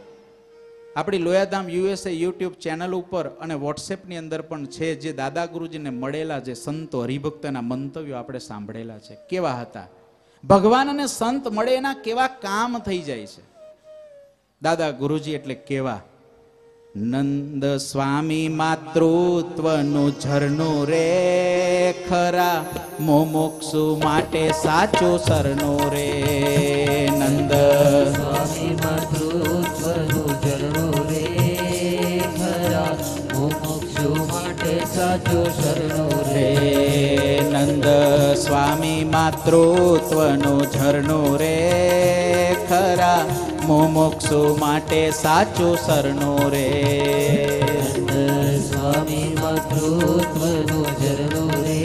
Speaker 1: આપણી લોયાધામ યુએસએ યુટ્યુબ ચેનલ ઉપર અને વોટ્સએપની અંદર પણ છે જે દાદા ગુરુજીને મળેલા જે સંતો, હરિભક્તોના મંતવ્યો આપણે સાંભળેલા છે. કેવા હતા? ભગવાન અને સંત મળે એના કેવા કામ થઈ જાય છે? દાદા ગુરુજી એટલે કેવા? નંદ સ્વામી માતૃત્વનું ઝરણું રે ખરા, મોમોક્ષુ માટે સાચું સરનું રે. નંદ
Speaker 2: સ્વામી સાચું શરણો રે
Speaker 1: નંદ સ્વામી માતૃત્વનું ઝરણો રે ખરા મોમોક્ષુ માટે સાચું શરણો રે.
Speaker 2: સ્વામી માતૃત્વનો ઝરણો રે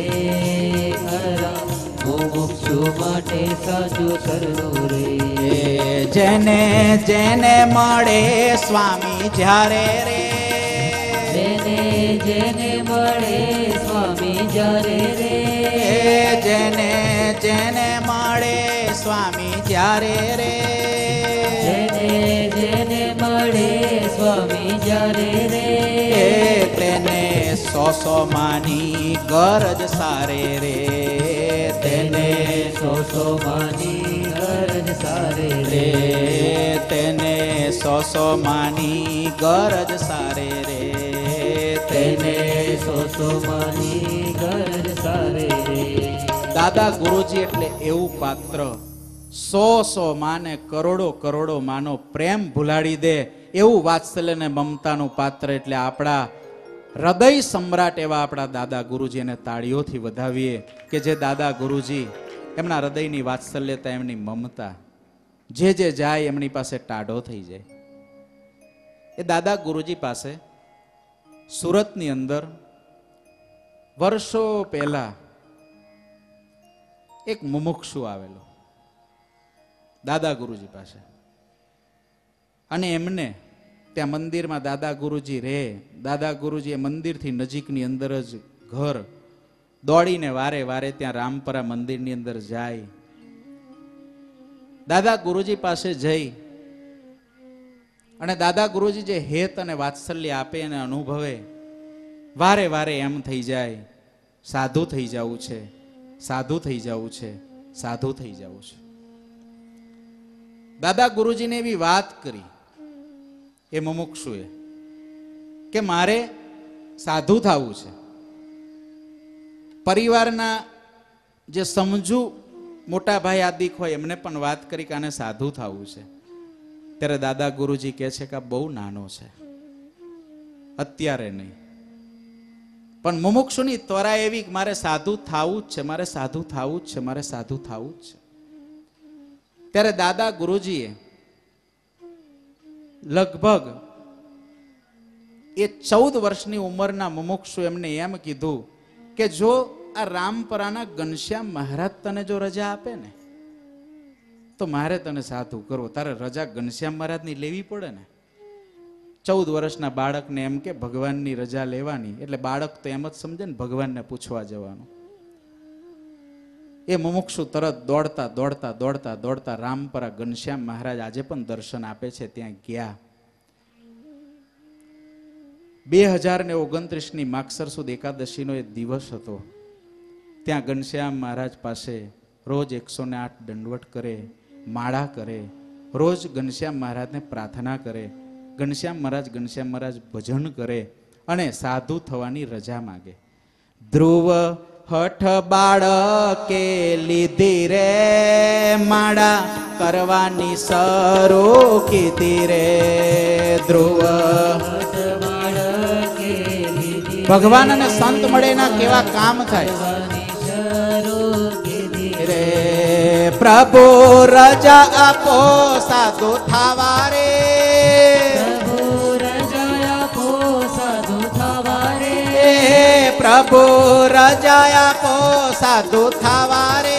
Speaker 2: ખરા મુમુક્ષુ માટે સાચું શરણો રે.
Speaker 1: જેને જેને મળે સ્વામી જ્યારે રે
Speaker 2: જેને મળે સ્વામી જ્યારે રે.
Speaker 1: જેને જેને મળે સ્વામી જ્યારે રે.
Speaker 2: જેને જેને મળે સ્વામી જ્યારે રે.
Speaker 1: તેને સો સો માની ગરજ સારે રે. તેને
Speaker 2: સો સો માની ગરજ સારે રે.
Speaker 1: રે તેને સો સો માની ગરજ સારે રે. દાદા ગુરુજી એટલે એવું પાત્ર. સો સો માને કરોડો કરોડો માનો પ્રેમ ભૂલાડી દે એવું વાત્સલ્ય ને મમતાનું પાત્ર એટલે આપણા હૃદય સમ્રાટ એવા આપણા દાદા ગુરુજીને તાળીઓથી વધાવીએ કે જે દાદા ગુરુજી એમના હૃદયની વાત્સલ્યતા, એમની મમતા, જે જે જાય એમની પાસે ટાઢો થઈ જાય. એ દાદા ગુરુજી પાસે સુરતની અંદર વર્ષો પહેલા એક મુમુક્ષુ આવેલો, દાદા ગુરુજી પાસે. અને એમને ત્યાં મંદિરમાં દાદા ગુરુજી રહે, દાદા ગુરુજી એ મંદિરથી નજીકની અંદર જ ઘર દોડીને વારે વારે ત્યાં રામપરા મંદિરની અંદર જાય. દાદા ગુરુજી પાસે જઈ અને દાદા ગુરુજી જે હેત અને વાત્સલ્ય આપે અને અનુભવે, વારે વારે એમ થઈ જાય, સાધુ થઈ જવું છે, સાધુ થઈ જવું છે, સાધુ થઈ જવું છે. દાદા ગુરુજીને એવી વાત કરી, એ મુમુક્ષુએ, કે મારે સાધુ થવું છે. પરિવારના જે સમજુ મોટા ભાઈ આદિક હોય એમને પણ વાત કરી કે આને સાધુ થવું છે. ત્યારે દાદા ગુરુજી કહે છે કે બહુ નાનો છે. અત્યારે નહીં. પણ મુમુક્ષુની ત્વરા એવી મારે સાધુ થવું જ છે, મારે સાધુ થવું જ છે, મારે સાધુ થવું જ છે. ત્યારે દાદા ગુરુજીએ લગભગ એ ચૌદ વર્ષની ઉંમરના મુમુક્ષુ એમને એમ કીધું કે જો આ રામપરાના ઘનશ્યામ મહારાજ તને જો રજા આપે ને તો મારે તને સાધુ કરવો. તારે રજા ઘનશ્યામ મહારાજની લેવી પડે ને? ચૌદ વર્ષના બાળકને એમ કે ભગવાનની રજા લેવાની. એટલે બાળક તો એમ જ સમજે ને ભગવાનને પૂછવા જવાનું. એ મુમુક્ષુ તરત દોડતા દોડતા દોડતા દોડતા રામપરા ઘનશ્યામ મહારાજ આજે પણ દર્શન આપે છે ત્યાં ગયા. બે હજાર ને ઓગણત્રીસની માક્ષર સુદ એકાદશીનો એ દિવસ હતો. ત્યાં ઘનશ્યામ મહારાજ પાસે રોજ એકસો ને આઠ દંડવટ કરે. માળા કરે રોજ ઘનશ્યામ મહારાજને પ્રાર્થના કરે ઘનશ્યામ મહારાજ ઘનશ્યામ મહારાજ ભજન કરે અને સાધુ થવાની રજા માગે. ધ્રુવ હઠ બાળકે લીધી રે માળા કરવાની શરૂ કીધી રે. ધ્રુવ ભગવાન અને સંત મળે ના કેવા કામ થાય? પ્રભુ રજા આપો સાધુ થવા રે
Speaker 2: પ્રભુ રજા આપો સાધુ થવા રે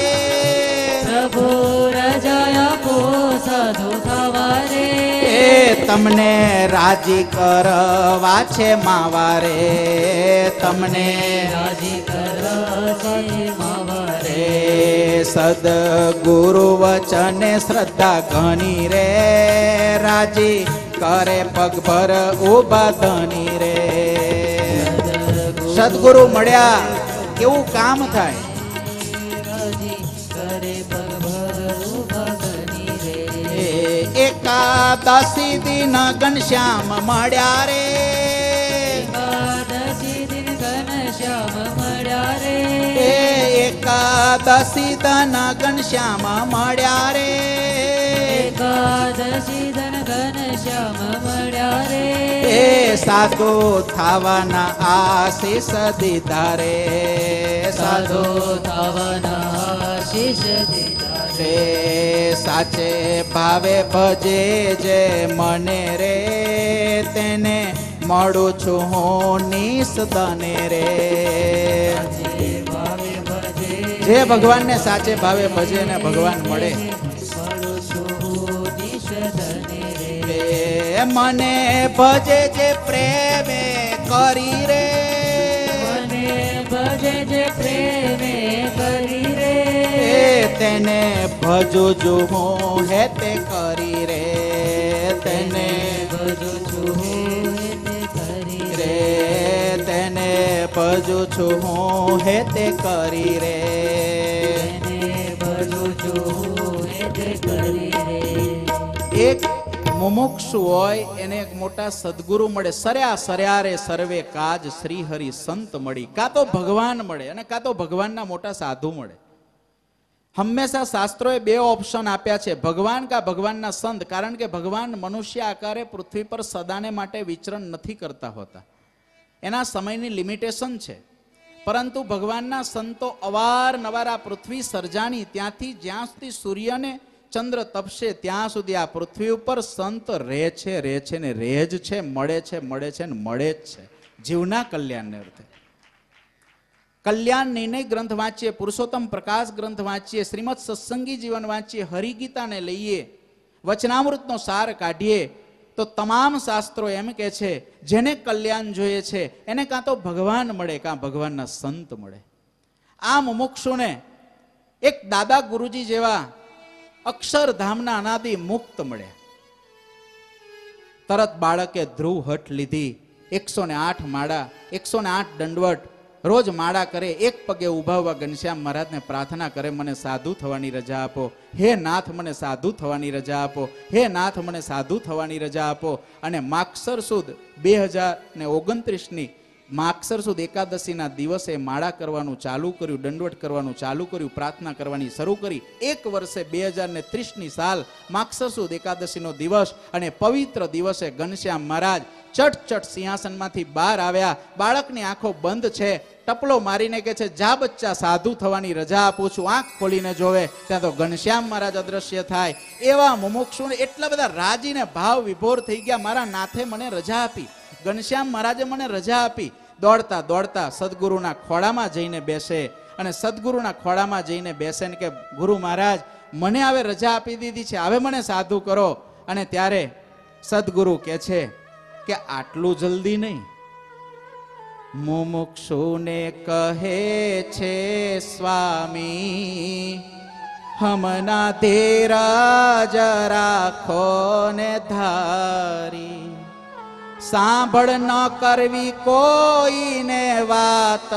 Speaker 1: પ્રભુ રજા આપો સાધુ થાવા રે તમને રાજી કરવા છે માવા રે તમને
Speaker 2: રાજી કરવા છે માવા રે
Speaker 1: સદગુરુ વચને શ્રદ્ધા ઘણી રે રાજી કરે પગભર ઊભા ધની રે. સદગુરુ મળ્યા કેવું કામ થાય? એકાદશી દિન ઘનશ્યામ મળ્યા રે.
Speaker 2: એકાદશી દિન ઘનશ્યામ મળ્યા રે.
Speaker 1: એકાદશી ધન ઘનશ્યામ મળ્યા રે
Speaker 2: એકાદશી ધન ઘનશ્યામ મળ્યા રે
Speaker 1: એ સાધુ થવાના આશીષ દીધા રે
Speaker 2: સાધુ થવાના શીશ દીધા રે
Speaker 1: સાચે ભાવે ભજે જે મને રે તેને મળું છું હું નિસદને રે
Speaker 2: જે
Speaker 1: ભગવાનને સાચે ભાવે ભજે ને ભગવાન મળે. મને ભજે જે પ્રેમે કરી રે.
Speaker 2: મને ભજે જે પ્રેમે કરી રે.
Speaker 1: તેને ભજો જો હું હે તે કરી રે. તેને
Speaker 2: ભજુ છું હું
Speaker 1: હે તે કરી રે. એક મુમુક્ષુ હોય, એને એક મોટા સદગુરુ મળે. સર્યા સર્યા રે સર્વે કાજ, શ્રી હરિ સંત મળી. કાં તો ભગવાન મળે અને કાં તો ભગવાનના મોટા સાધુ મળે. હંમેશા શાસ્ત્રોએ બે ઓપ્શન આપ્યા છે. ભગવાન કા ભગવાનના સંત. કારણ કે ભગવાન મનુષ્ય આકારે પૃથ્વી પર સદાને માટે વિચરણ નથી કરતા હોતા. એના સમયની લિમિટેશન છે. પરંતુ ભગવાનના સંતો અવારનવાર આ પૃથ્વી સર્જાણી, ત્યાંથી જ્યાં સુધી સૂર્યને ચંદ્ર તપશે, ત્યાં સુધી આ પૃથ્વી ઉપર સંત રહે છે રહે છે ને રહે જ છે, મળે છે મળે છે ને મળે જ છે. જીવના કલ્યાણને અર્થે. કલ્યાણ નિર્ણય ગ્રંથ વાંચીએ, પુરુષોત્તમ પ્રકાશ ગ્રંથ વાંચીએ, શ્રીમદ સત્સંગી જીવન વાંચીએ, હરિગીતાને લઈએ, વચનામૃતનો સાર કાઢીએ તો તમામ શાસ્ત્રો એમ કે છે, જેને કલ્યાણ જોઈએ છે, એને કાં તો ભગવાન મળે, કાં ભગવાનના સંત મળે. આ મુમુક્ષુને એક દાદા ગુરુજી જેવા અક્ષરધામના અનાદિ મુક્ત મળે. તરત બાળકે ધ્રુવ હઠ લીધી, એકસો ને આઠ માળા, એકસો ને આઠ દંડવટ રોજ માળા કરે, એક પગે ઊભા ઊભા ઘનશ્યામ મહારાજને પ્રાર્થના કરે, મને સાધુ થવાની રજા આપો. હે નાથ, મને સાધુ થવાની રજા આપો. હે નાથ, મને સાધુ થવાની રજા આપો. અને માક્ષર સુદ બે હજાર ને ઓગણત્રીસની માક્ષર સુદ એકાદશીના દિવસે માળા કરવાનું ચાલુ કર્યું, દંડવટ કરવાનું ચાલુ કર્યું, પ્રાર્થના કરવાની શરૂ કરી. એક વર્ષે બે હજાર ને ત્રીસની સાલ માક્ષર સુદ એકાદશીનો દિવસ અને પવિત્ર દિવસે ઘનશ્યામ મહારાજ ચટ ચટ સિંહાસનમાંથી બહાર આવ્યા. બાળકની આંખો બંધ છે. ટપલો મારીને કે છે, જા બચ્ચા, સાધુ થવાની રજા આપું છું. આંખ ખોલીને જોવે. ત્યાં તો ઘનશ્યામ મહારાજ અદ્રશ્ય થાય. એવા મુમુક્ષુને એટલા બધા રાજીને ભાવ વિભોર થઈ ગયા, મારા નાથે મને રજા આપી. ઘનશ્યામ મહારાજે મને રજા આપી. દોડતા દોડતા સદગુરુના ખોળામાં જઈને બેસે અને સદગુરુના ખોળામાં જઈને બેસે ને કે, ગુરુ મહારાજ, મને હવે રજા આપી દીધી છે. હવે મને સાધુ કરો. અને ત્યારે સદગુરુ કે છે કે, આટલું જલ્દી નહીં. મુમુક્ષુને કહે છે, સ્વામી હમના ધીરજ રાખો ને ધારી. સાંભળ ન કરવી કોઈને વાત.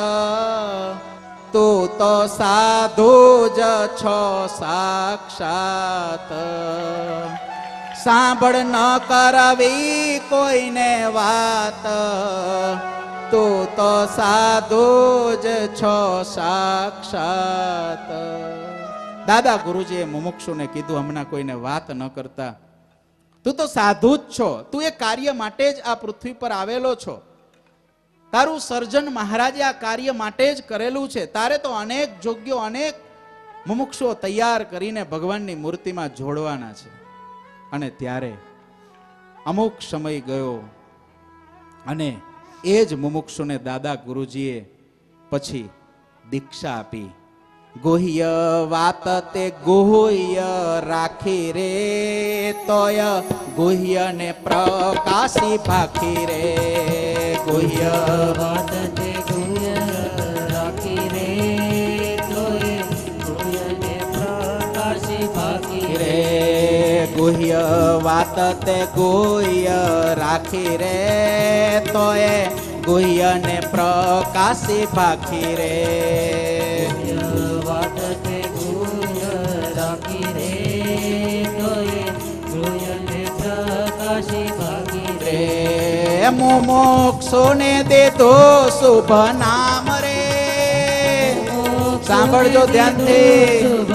Speaker 1: તું તો સાધુ જ છો સાક્ષાત. સાંભળ ન કરવી કોઈને વાત. તું તો સાધુ જ છો સાક્ષાત. દાદા ગુરુજીએ મુમુક્ષુને કીધું, હમણાં કોઈને વાત ન કરતા તું તો સાધુ જ છો. તું એ કાર્ય માટે જ આ પૃથ્વી પર આવેલો છો. તારું સર્જન મહારાજે આ કાર્ય માટે જ કરેલું છે. તારે તો અનેક જોગ્યો, અનેક મુમુક્ષુઓ તૈયાર કરીને ભગવાનની મૂર્તિમાં જોડવાના છે. અને ત્યારે અમુક સમય ગયો અને એ જ મુમુક્ષુને દાદા ગુરુજીએ પછી દીક્ષા આપી. ગુહ્ય વાત તે ગુહ્ય રાખી રે, તોય ગુહ્ય ને પ્રકાશી ભાખી રે. ગુહ્ય
Speaker 2: વાત તે ગુહ્ય રાખી રે, તોય
Speaker 1: ગુહ્ય વાત તે ગુહ્ય રાખી રે, તોય ગુહ્ય ને પ્રકાશી ભાખી રે. મોક્ષોને દેતો શુભ નામ રે. સાંભળજો ધ્યાનથી.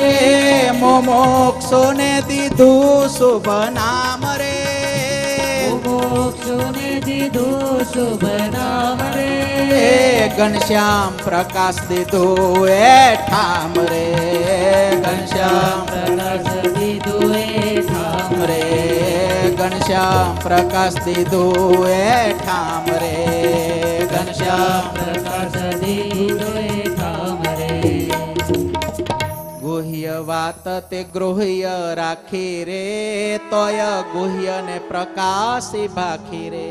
Speaker 1: એ મોક્ષોને દીધું શુભ નામ રે. ઘનશ્યામ પ્રકાશ દીધું એ ઠામ રે. ઘનશ્યામ
Speaker 2: પ્રકાશ
Speaker 1: ઘનશ્યામ પ્રકાશ દીધું એ ઠામ રે. ઘનશ્યામ
Speaker 2: પ્રકાશ રે.
Speaker 1: ગુહ્ય વાત તે ગૃહ્ય રાખી રે, તોય ગુહ્ય ને પ્રકાશી ભાખી રે.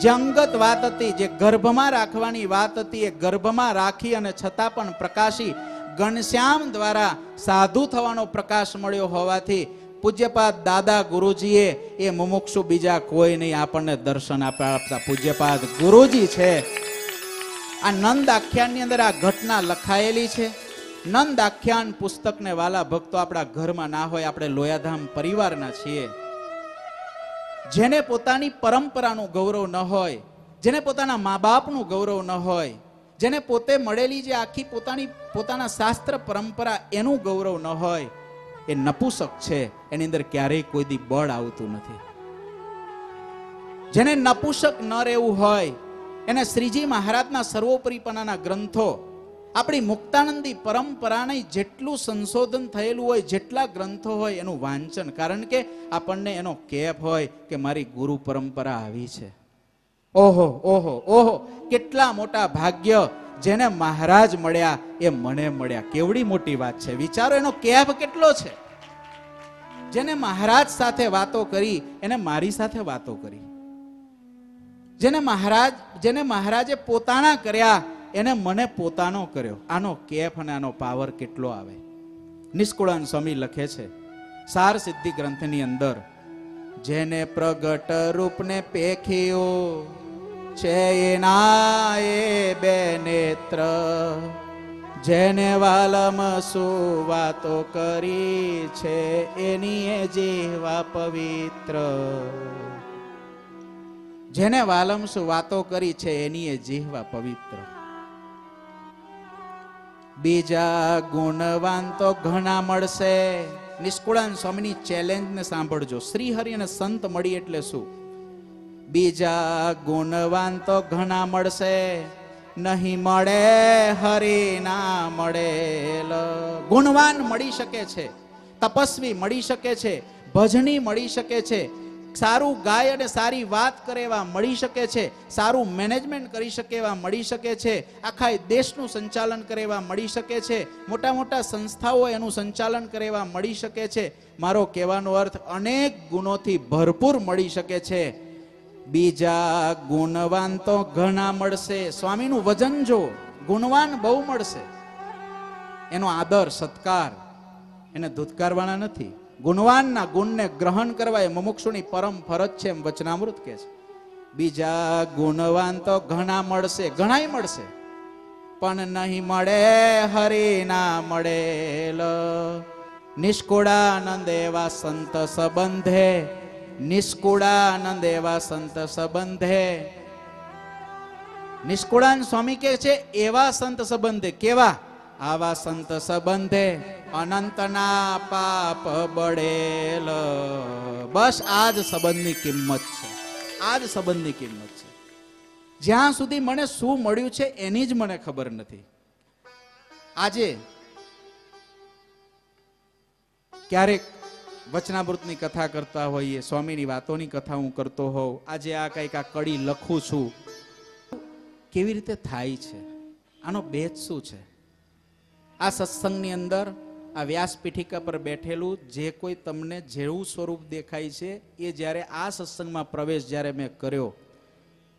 Speaker 1: જે અંગત વાત હતી જે ગર્ભમાં રાખવાની વાત હતી, એ ગર્ભમાં રાખી અને છતાં પણ પ્રકાશી ઘનશ્યામ દ્વારા સાધુ થવાનો પ્રકાશ મળ્યો હોવાથી પૂજ્યપાદ દાદા ગુરુજીએ એ મુમુક્ષુ બીજા કોઈ નહીં, આપણને દર્શન આપતા પૂજ્યપાદ ગુરુજી છે. આ નંદ આખ્યાનની અંદર આ ઘટના લખાયેલી છે. નંદ આખ્યાન પુસ્તકને વાલા ભક્તો આપણા ઘરમાં ના હોય, આપણે લોયાધામ પરિવારના છીએ. જેને પોતાની પરંપરાનું ગૌરવ ન હોય, જેને પોતાના મા બાપનું ગૌરવ ન હોય, જેને પોતે મળેલી જે આખી પોતાની, પોતાના શાસ્ત્ર પરંપરા એનું ગૌરવ ન હોય એ નપુસક છે, એની અંદર ક્યારેય કોઈ દી બળ આવતું નથી. જેને નપુસક ન રહેવું હોય, એને શ્રીજી મહારાજના સર્વોપરીપણાના ગ્રંથો, આપણી મુક્તાનંદી પરંપરાને જેટલું સંશોધન થયેલું હોય, જેટલા ગ્રંથો હોય, એનું વાંચન. કારણ કે આપણને એનો કેપ હોય કે મારી ગુરુ પરંપરા આવી છે. ઓહો ઓહો ઓહો, કેટલા મોટા ભાગ્ય જેને મહારાજ મળ્યા એ મને મળ્યા. કેવડી મોટી વાત છે. વિચારો, એનો કેપ કેટલો છે? જેને મહારાજ સાથે વાતો કરી, એને મારી સાથે વાતો કરી. જેને મહારાજ, જેને મહારાજે પોતાના કર્યા, એને મને પોતાનો કર્યો. આનો કેફ અને આનો પાવર કેટલો આવે? નિષ્કુળાન સ્વામી લખે છે, સાર સિદ્ધિ ગ્રંથની અંદર, જેને પ્રગટ રૂપને પેખ્યો છે એના બે નેત્ર, જેને વાલમ શું વાતો કરી છે, એની એ જીવા પવિત્ર. જેને વાલમ વાતો કરી છે, એની એ જીહવા પવિત્ર. બીજા ગુણવાન તો ઘણા મળશે. નિષ્કુળાન સ્વામીની ચેલેન્જને સાંભળજો. શ્રીહરિ અને સંત મળી એટલે શું? બીજા ગુણવાન તો ઘણા મળશે. નહીં મળે, હરી ના મળેલ ગુણવાન મળી શકે છે, તપસ્વી મળી શકે છે, ભજની મળી શકે છે, સારું ગાય અને સારી વાત કરે એવા મળી શકે છે, સારું મેનેજમેન્ટ કરી શકે એવા મળી શકે છે, આખા દેશનું સંચાલન કરે એવા મળી શકે છે, મોટા મોટા સંસ્થાઓ એનું સંચાલન કરે એવા મળી શકે છે. મારો કહેવાનો અર્થ અનેક ગુણોથી ભરપૂર મળી શકે છે. બીજા ગુણવાન તો ઘણા મળશે. સ્વામીનું વજન જો ગુણવાન બહુ મળશે, એનો આદર, સત્કાર એને ધૂતકારવાના નથી. ગુણવાનના ગુણને ગ્રહણ કરવા એ મુમુક્ષુની પરમ ફરજ છે એમ વચનામૃત કે છે. બીજા ગુણવાન તો ઘણા મળશે, ઘણાય મળશે, પણ નહીં મળે હરિના મળેલ. નિષ્કુળાનંદ એવા સંત સંબંધે નિષ્કુળાનંદ એવા સંત સંબંધે. નિષ્કુળાન સ્વામી કે છે, એવા સંત સંબંધે. કેવા? આવા સંત સંબંધે અનંતના પાપ બળેલ. બસ આ જ સંબંધની કિંમત છે. આ જ સંબંધની કિંમત છે. જ્યાં સુધી મને શું મળ્યું છે, એની જ મને ખબર નથી. આજે ક્યારેક વચનામૃતની કથા કરતા હોઈએ, સ્વામીની વાતોની કથા હું કરતો હોઉં, આજે આ કંઈક આ કડી લખું છું. કેવી રીતે થાય છે? આનો બેચ શું છે? આ સત્સંગની અંદર આ વ્યાસપીઠિકા પર બેઠેલું જે કોઈ તમને જેવું સ્વરૂપ દેખાય છે, એ જ્યારે આ સત્સંગમાં પ્રવેશ જ્યારે મેં કર્યો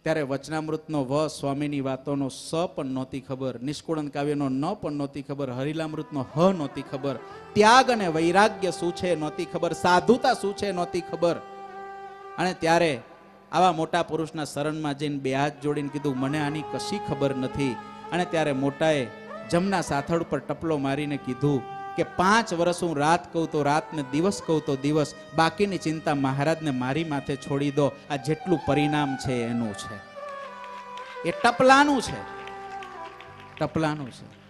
Speaker 1: ત્યારે વચનામૃતનો વ, સ્વામીની વાતોનો સ પણ નહોતી ખબર, નિષ્કુળન કાવ્યનો ન પણ નહોતી ખબર, હરિલામૃતનો હ નહોતી ખબર, ત્યાગ અને વૈરાગ્ય શું છે નહોતી ખબર, સાધુતા શું છે નહોતી ખબર. અને ત્યારે આવા મોટા પુરુષના શરણમાં જઈને બે હાથ જોડીને કીધું, મને આની કશી ખબર નથી. અને ત્યારે મોટાએ જમના સાથળ પર ટપલો મારીને કીધું કે પાંચ વર્ષ હું રાત કહું તો રાત ને દિવસ કહું તો દિવસ. બાકીની ચિંતા મહારાજને મારી માથે છોડી દો. આ જેટલું પરિણામ છે એનું છે. એ ટપલાનું છે. ટપલાનું છે.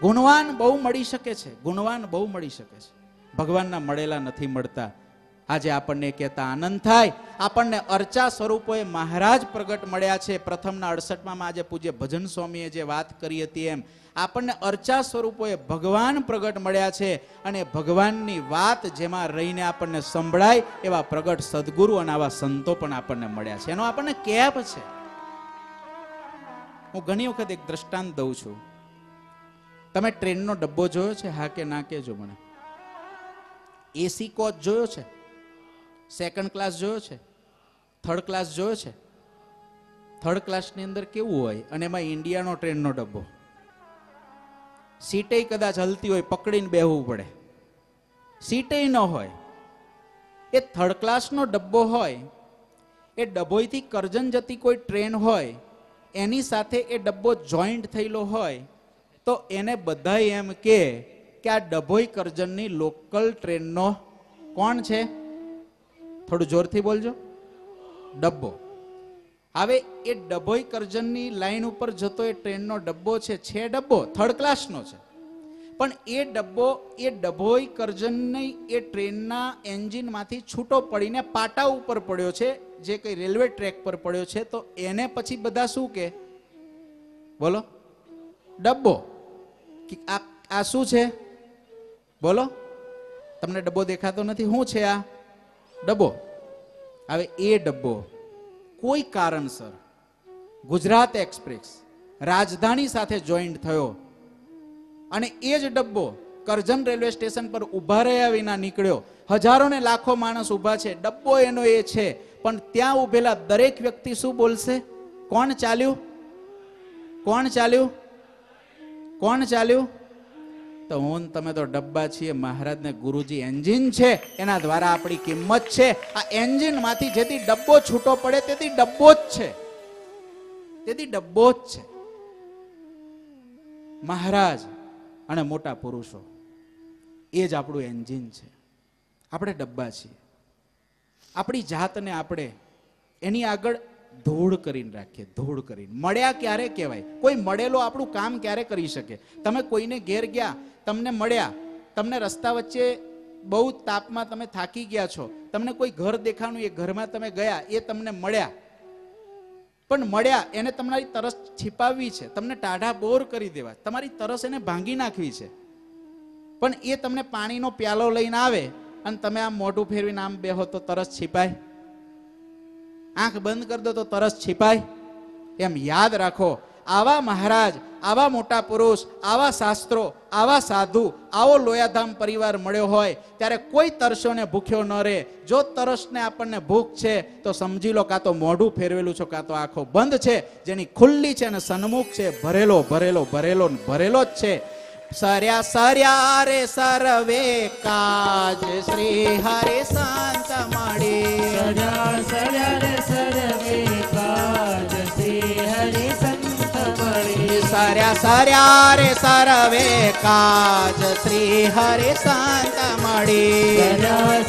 Speaker 1: ગુણવાન બહુ મળી શકે છે. ગુણવાન બહુ મળી શકે છે. ભગવાનના મળેલા નથી મળતા. આજે આપણને કહેતા આનંદ થાય. આપણને અર્ચા સ્વરૂપોએ મહારાજ પ્રગટ મળ્યા છે. પ્રથમના અડસઠમાં આજે પૂજ્ય ભજન સ્વામીએ જે વાત કરી હતી એમ. આપણને અર્ચા સ્વરૂપોએ ભગવાન પ્રગટ મળ્યા છે અને ભગવાનની વાત જેમાં રહીને આપણને સંભળાય એવા પ્રગટ સદગુરુ અને આવા સંતો પણ આપણને મળ્યા છે. એનો આપણને કેપ છે. હું ઘણી વખત એક દ્રષ્ટાંત દઉં છું. તમે ટ્રેનનો ડબ્બો જોયો છે? હા કે ના કેજો મને. એસી કોચ જોયો છે? સેકન્ડ ક્લાસ જોયો છે? થર્ડ ક્લાસ જોયો છે? થર્ડ ક્લાસની અંદર કેવું હોય? અને એમાં ઇન્ડિયાનો ટ્રેનનો ડબ્બો. સીટે કદાચ હલતી હોય, પકડીને બેહવું પડે. સીટે ન હોય, એ થર્ડ ક્લાસનો ડબ્બો હોય, એ ડભોઈથી કરજણ જતી કોઈ ટ્રેન હોય, એની સાથે એ ડબ્બો જોઈન્ટ થયેલો હોય, તો એને બધા એમ કે કે આ ડભોઈ કરજણની લોકલ ટ્રેનનો કોણ છે? થોડું જોરથી બોલજો. ડબ્બો. હવે એ ડભોઈ કરજણની લાઈન ઉપર જતો એ ટ્રેનનો ડબ્બો છે છે ડબ્બો? થર્ડ ક્લાસનો છે. પણ એ ડબ્બો, એ ડભોઈ કરજણની એ ટ્રેનના એન્જિનમાંથી છૂટો પડીને પાટા ઉપર પડ્યો છે, જે કંઈ રેલવે ટ્રેક પર પડ્યો છે, તો એને પછી બધા શું કે બોલો. ડબ્બો. કે આ આ શું છે? બોલો. તમને ડબ્બો દેખાતો નથી? શું છે આ? ડબ્બો. હવે એ ડબ્બો. કોઈ કારણસર ગુજરાત એક્સપ્રેસ રાજધાની સાથે જોઈન્ટ થયો અને એ જ ડબ્બો કરજણ રેલવે સ્ટેશન પર ઊભા રહ્યા વિના નીકળ્યો. હજારો ને લાખો માણસ ઊભા છે. ડબ્બો એનો એ છે. પણ ત્યાં ઊભેલા દરેક વ્યક્તિ શું બોલશે? કોણ ચાલ્યું? કોણ ચાલ્યું? કોણ ચાલ્યું? તો હું તમે તો ડબ્બા છીએ મહારાજને ગુરુજી એન્જિન છે, એના દ્વારા આપણી કિંમત છે. આ એન્જિનમાંથી જેથી ડબ્બો છૂટો પડે તેથી ડબ્બો જ છે. તેથી ડબ્બો જ છે. મહારાજ અને મોટા પુરુષો, એ જ આપણું એન્જિન છે. આપણે ડબ્બા છીએ. આપણી જાતને આપણે એની આગળ ધૂળ કરીને રાખીએ, ધૂળ કરીને. મળ્યા ક્યારે કહેવાય? કોઈ મળેલો આપણું કામ ક્યારે કરી શકે? તમે કોઈને ઘેર ગયા, તમને મળ્યા, તમને રસ્તા વચ્ચે બહુ તાપમાં તમે થાકી ગયા છો, તમને કોઈ ઘર દેખાણું, એ ઘરમાં તમે ગયા, એ તમને મળ્યા. પણ મળ્યા, એને તમારી તરસ છિપાવવી છે, તમને ટાઢા બોર કરી દેવા, તમારી તરસ એને ભાંગી નાખવી છે. પણ એ તમને પાણીનો પ્યાલો લઈને આવે, અને તમે આમ મોઢું ફેરવીને આમ બેહો તો તરસ છિપાય. આંખ બંધ કરી દો તો તરસ छिपाય એમ યાદ રાખો, આવા મહારાજ, આવા મોટા પુરુષ, આવા શાસ્ત્રો, આવા સાધુ, આવો લોયાધામ પરિવાર મળ્યો હોય, ત્યારે કોઈ તરસોને ભૂખ્યો ન રહે. જો તરસને આપણને ભૂખ છે, તો સમજી લો કાં તો મોઢું ફેરવેલું છે, કાં તો આંખો બંધ છે. જેની ખુલ્લી છે અને સન્મુખ છે, ભરેલો ભરેલો ભરેલો ભરેલો જ છે. સર્યા સર્યા રે સરવે કાજ. શ્રી હરે શાંત મળી.
Speaker 2: સર્યા સર્યા રે મળી
Speaker 1: સર્યા સર્યા રે સરવે કાજ શ્રી હરે શાંત મળી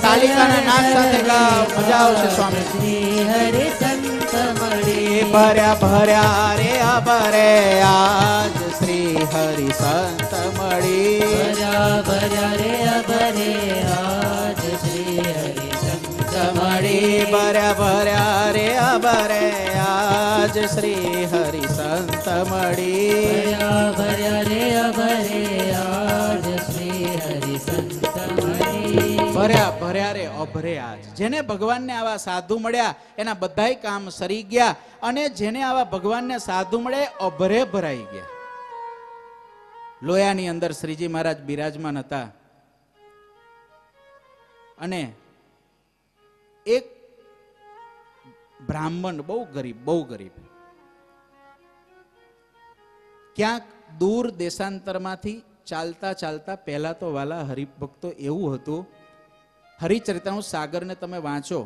Speaker 1: તાલિકાના નાદ સાથે ગાઓ મજા આવશે સ્વામી
Speaker 2: શ્રી હરિ સંત મળી
Speaker 1: ભર્યા ભર્યા રે અભરે આજ શ્રી હરિ સંત મળી
Speaker 2: ભર્યા ભર્યા રે અભરે આજ શ્રી હરિ સંત
Speaker 1: મળી ભર્યા ભર્યા રે અભરે આજ શ્રી હરિ સંત મળી
Speaker 2: ભર્યા ભર્યા રે અભરે આજ શ્રી હરિ સંત
Speaker 1: ભર્યા ભર્યા રે અભરે આજ જેને ભગવાનને આવા સાધુ મળ્યા એના બધાય કામ સરી ગયા અને જેને આવા ભગવાનને સાધુ મળે અભરે ભરાઈ ગયા. લોયાની અંદર શ્રીજી મહારાજ બિરાજમાન હતા. અને એક બ્રાહ્મણ બહુ ગરીબ બહુ ગરીબ. ક્યાંક દૂર દેશાંતરમાંથી ચાલતા ચાલતા પહેલાં તો વાલા હરિભક્તો એવું હતું, હરિચરિત્રનું સાગરને તમે વાંચો.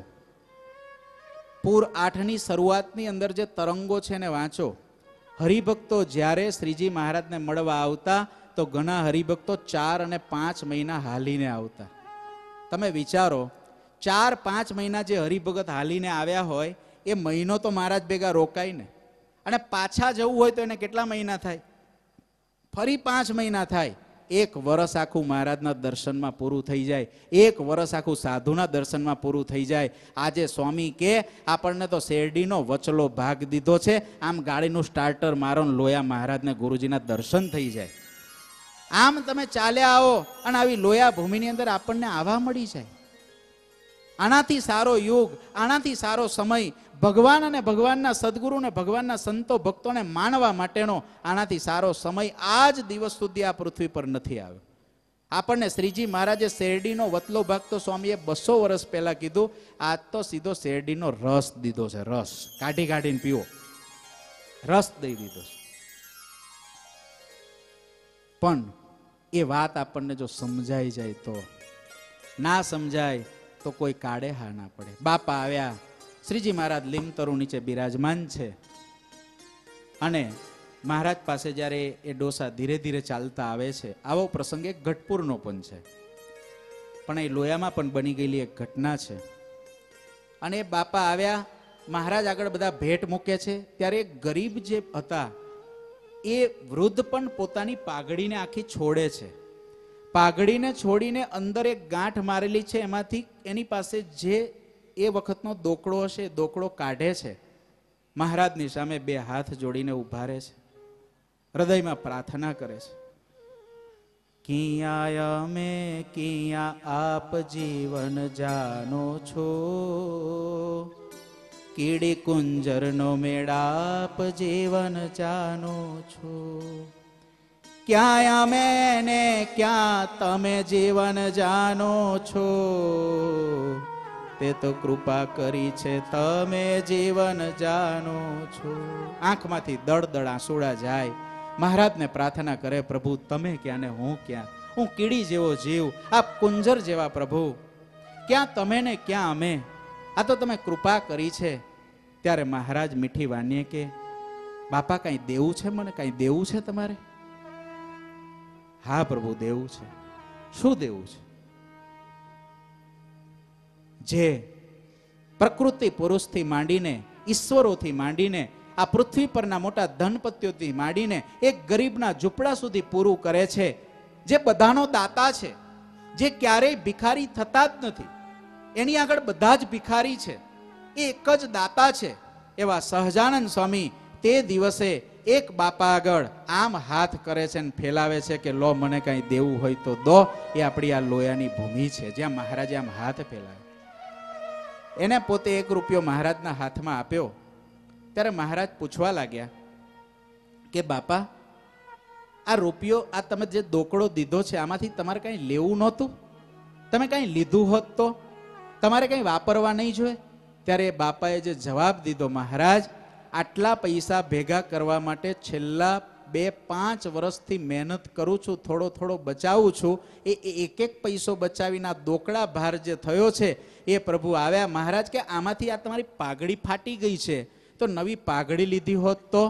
Speaker 1: પૂર આઠની શરૂઆતની અંદર જે તરંગો છે એને વાંચો. હરિભક્તો જ્યારે શ્રીજી મહારાજને મળવા આવતા, તો ઘણા હરિભક્તો ચાર અને પાંચ મહિના હાલીને આવતા. તમે વિચારો, ચાર પાંચ મહિના જે હરિભગત હાલીને આવ્યા હોય, એ મહિનો તો મહારાજ ભેગા રોકાય ને. અને પાછા જવું હોય તો એને કેટલા મહિના થાય? ફરી પાંચ મહિના થાય. એક વરસ આખું મહારાજના દર્શનમાં પૂરું થઈ જાય. એક વરસ આખું સાધુના દર્શનમાં પૂરું થઈ જાય. આજે સ્વામી કે, આપણને તો શેરડીનો વચલો ભાગ દીધો છે. આમ ગાડીનું સ્ટાર્ટર મારો લોયા મહારાજને ગુરુજીના દર્શન થઈ જાય. આમ તમે ચાલ્યા આવો અને આવી લોયા ભૂમિની અંદર આપણને આવા મળી જાય. આનાથી સારો યુગ, આનાથી સારો સમય ભગવાન અને ભગવાનના સદગુરુને ભગવાનના સંતો, ભક્તોને માનવા માટેનો આનાથી સારો સમય આ જ દિવસ સુધી આ પૃથ્વી પર નથી આવ્યો. આપણને શ્રીજી મહારાજે શેરડીનો વતલો ભાગ તો સ્વામીએ બસો વર્ષ પહેલા કીધું, આજ તો સીધો શેરડીનો રસ દીધો છે, રસ. કાઢી કાઢીને પીવો. રસ દઈ દીધો છે. પણ એ વાત આપણને જો સમજાઈ જાય તો, ના સમજાય તો કોઈ કાળે હા ના પડે. બાપા આવ્યા શ્રીજી મહારાજ લીમતરુ નીચે બિરાજમાન છે. અને મહારાજ પાસે જ્યારે એ ડોસા ધીરે ધીરે ચાલતા આવે છે, આવો પ્રસંગ એક ઘટપુરનો પણ છે. પણ એ લોયામાં પણ બની ગયેલી એક ઘટના છે. અને એ બાપા આવ્યા, મહારાજ આગળ બધા ભેટ મૂકે છે, ત્યારે એક ગરીબ જે હતા, એ વૃદ્ધ પણ પોતાની પાઘડીને આખી છોડે છે. પાઘડીને છોડીને અંદર એક ગાંઠ મારેલી છે, એમાંથી એની પાસે જે એ વખતનો દોકડો હશે, દોકડો કાઢે છે. મહારાજની સામે બે હાથ જોડીને ઊભા રહે છે. હૃદયમાં પ્રાર્થના કરે છે. કિયા અમે, કિયા આપ જીવન જાનો છો? કીડી કુંજરનો મેળાપ જીવન જાનો છો? ક્યાં અમે ને ક્યાં તમે જીવન જાનો છો? તે તો કૃપા કરી છે. તમે જીવન જાણો છો. આંખમાંથી દળ દળ આંસુડા જાય. મહારાજને પ્રાર્થના કરે, પ્રભુ, તમે ક્યાં ને હું ક્યાં? હું કીડી જેવો જીવ. આપ કુંજર જેવા પ્રભુ. ક્યાં તમે ને ક્યાં અમે? આ તો તમે કૃપા કરી છે. ત્યારે મહારાજ મીઠી વાનીએ કે, બાપા, કાંઈ દેવું છે મને? કાંઈ દેવું છે તમારે? હા પ્રભુ, દેવું છે. શું દેવું છે? જે પ્રકૃતિ પુરુષથી માંડીને, ઈશ્વરોથી માંડીને, આ પૃથ્વી પરના મોટા ધનપતિઓથી માંડીને, એક ગરીબના ઝૂંપડા સુધી પૂરું કરે છે, જે બધાનો દાતા છે, જે ક્યારેય ભિખારી થતા જ નથી. એની આગળ બધા જ ભિખારી છે. એ એક જ દાતા છે. એવા સહજાનંદ સ્વામી તે દિવસે એક બાપા આગળ આમ હાથ કરે છે અને ફેલાવે છે કે, લો, મને કાંઈ દેવું હોય તો દો. એ આપણી આ લોયાની ભૂમિ છે. જ્યાં મહારાજે આમ હાથ ફેલાવે એને પોતે એક રૂપિયો મહારાજના હાથમાં આપ્યો. ત્યારે મહારાજ પૂછવા લાગ્યા કે, બાપા, આ રૂપિયો, આ તમે જે દોકડો દીધો છે, આમાંથી તમારે કાંઈ લેવું નહોતું? તમે કાંઈ લીધું હોત તો? તમારે કંઈ વાપરવા નહીં જોઈએ? ત્યારે બાપાએ જે જવાબ દીધો, મહારાજ, આટલા પૈસા ભેગા કરવા માટે છેલ્લા બે પાંચ વર્ષથી મહેનત કરું છું, થોડો થોડો બચાવું છું, એ એક એક પૈસો બચાવીને આ દોકડા ભાર જે થયો છે, એ પ્રભુ આવ્યા મહારાજ કે આમાંથી આ તમારી પાઘડી ફાટી ગઈ છે, તો નવી પાઘડી લીધી હોત તો?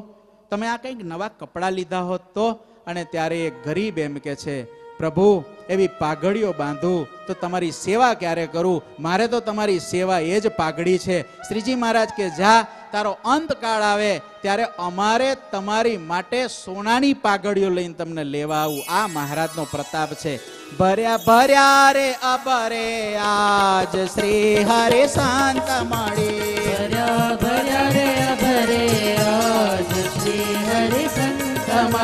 Speaker 1: તમે આ કંઈક નવા કપડાં લીધા હોત તો? અને ત્યારે એ ગરીબ એમ કે છે, પ્રભુ એવી પાઘડીઓ બાંધું, તો તમારી સેવા ક્યારે કરું? મારે તો તમારી સેવા એ જ પાઘડી છે. શ્રીજી મહારાજ કે, જા, તારો અંતકાળ આવે, ત્યારે અમારે તમારી માટે સોનાની પાઘડીઓ લઈને તમને લેવા આવું. આ મહારાજનો પ્રતાપ છે. ભર્યા ભર્યા રે અબરે, આજ શ્રી હરે શાંત મળી.
Speaker 2: ભર્યા ભર્યા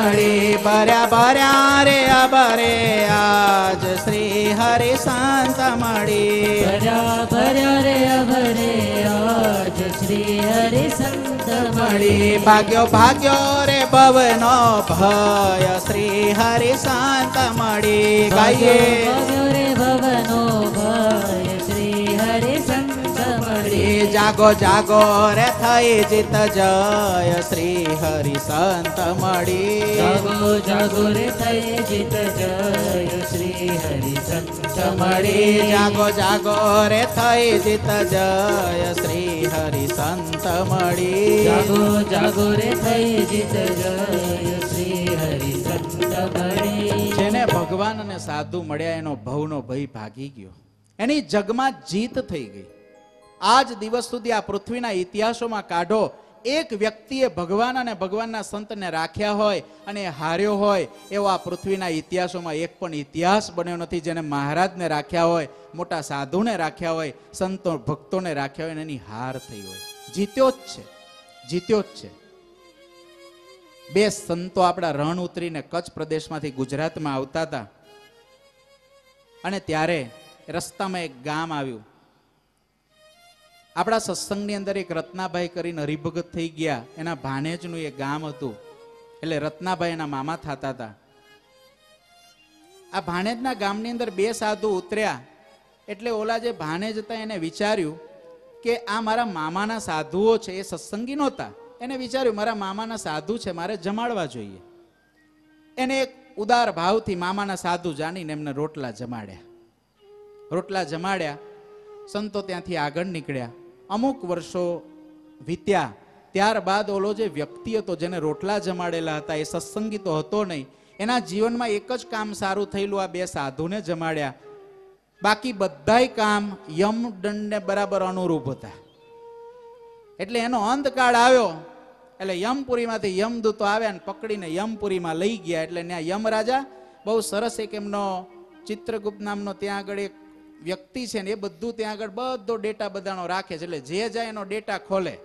Speaker 2: अळि रे अबरे
Speaker 1: आज श्री हरि सन्ती रे अबरे आज श्री हरि सन्ती भाग्य
Speaker 2: भाग्य रे भवनो भय श्री हरि सन्त रे
Speaker 1: भा જાગો જાગો રે થઈ જીત જય શ્રી હરિ સંત મળી.
Speaker 2: જાગો જાગો રે થઈ જીત જય શ્રી હરિ સંત
Speaker 1: મળી. જાગો જાગો રે થઈ જીત જય શ્રી હરિ સંત મળી.
Speaker 2: જાગો જાગો રે થઈ જીત જય શ્રી હરિ સંત મળી.
Speaker 1: જેને ભગવાન અને સાધુ મળ્યા એનો ભવનો ભય ભાગી ગયો. એની જગમાં જીત થઈ ગઈ. આજ દિવસ સુધી આ પૃથ્વીના ઇતિહાસોમાં કાઢો. એક વ્યક્તિએ ભગવાન અને ભગવાનના સંતને રાખ્યા હોય અને હાર્યો હોય, એવો આ પૃથ્વીના ઇતિહાસોમાં એક પણ ઇતિહાસ બન્યો નથી જેને મહારાજને રાખ્યા હોય, મોટા સાધુને રાખ્યા હોય, સંતો, ભક્તોને રાખ્યા હોય એની હાર થઈ હોય. જીત્યો જ છે. જીત્યો જ છે. બે સંતો આપણા રણ ઉતરીને કચ્છ પ્રદેશમાંથી ગુજરાતમાં આવતા હતા. અને ત્યારે રસ્તામાં એક ગામ આવ્યું. આપણા સત્સંગની અંદર એક રત્નાભાઈ કરીને હરિભગત થઈ ગયા. એના ભાણેજનું એ ગામ હતું. એટલે રત્નાભાઈ એના મામા થતા હતા. આ ભાણેજના ગામની અંદર બે સાધુ ઉતર્યા. એટલે ઓલા જે ભાણેજ હતા એને વિચાર્યું કે આ મારા મામાના સાધુઓ છે, એ સત્સંગી નહોતા. એને વિચાર્યું, મારા મામાના સાધુ છે, મારે જમાડવા જોઈએ. એને એક ઉદાર ભાવથી મામાના સાધુ જાણીને એમને રોટલા જમાડ્યા. રોટલા જમાડ્યા. સંતો ત્યાંથી આગળ નીકળ્યા. અમુક વર્ષો વીત્યા. ત્યારબાદ ઓલો જે વ્યક્તિ હતો, જેને રોટલા જમાડેલા હતા, એ સત્સંગી તો હતો નહીં. એના જીવનમાં એક જ કામ સારું થયેલું, આ બે સાધુને જમાડ્યા. બાકી બધાય કામ યમદંડને બરાબર અનુરૂપ હતા. એટલે એનો અંતકાળ આવ્યો. એટલે યમપુરીમાંથી યમદૂતો આવ્યા ને પકડીને યમપુરીમાં લઈ ગયા. એટલે ત્યાં યમરાજા બહુ સરસ એક એમનો ચિત્રગુપ્ત નામનો ત્યાં આગળ એક વ્યક્તિ છે ને એ બધું ત્યાં આગળ બધો ડેટા બધાનો રાખે છે. એટલે જે જાય એનો ડેટા ખોલે.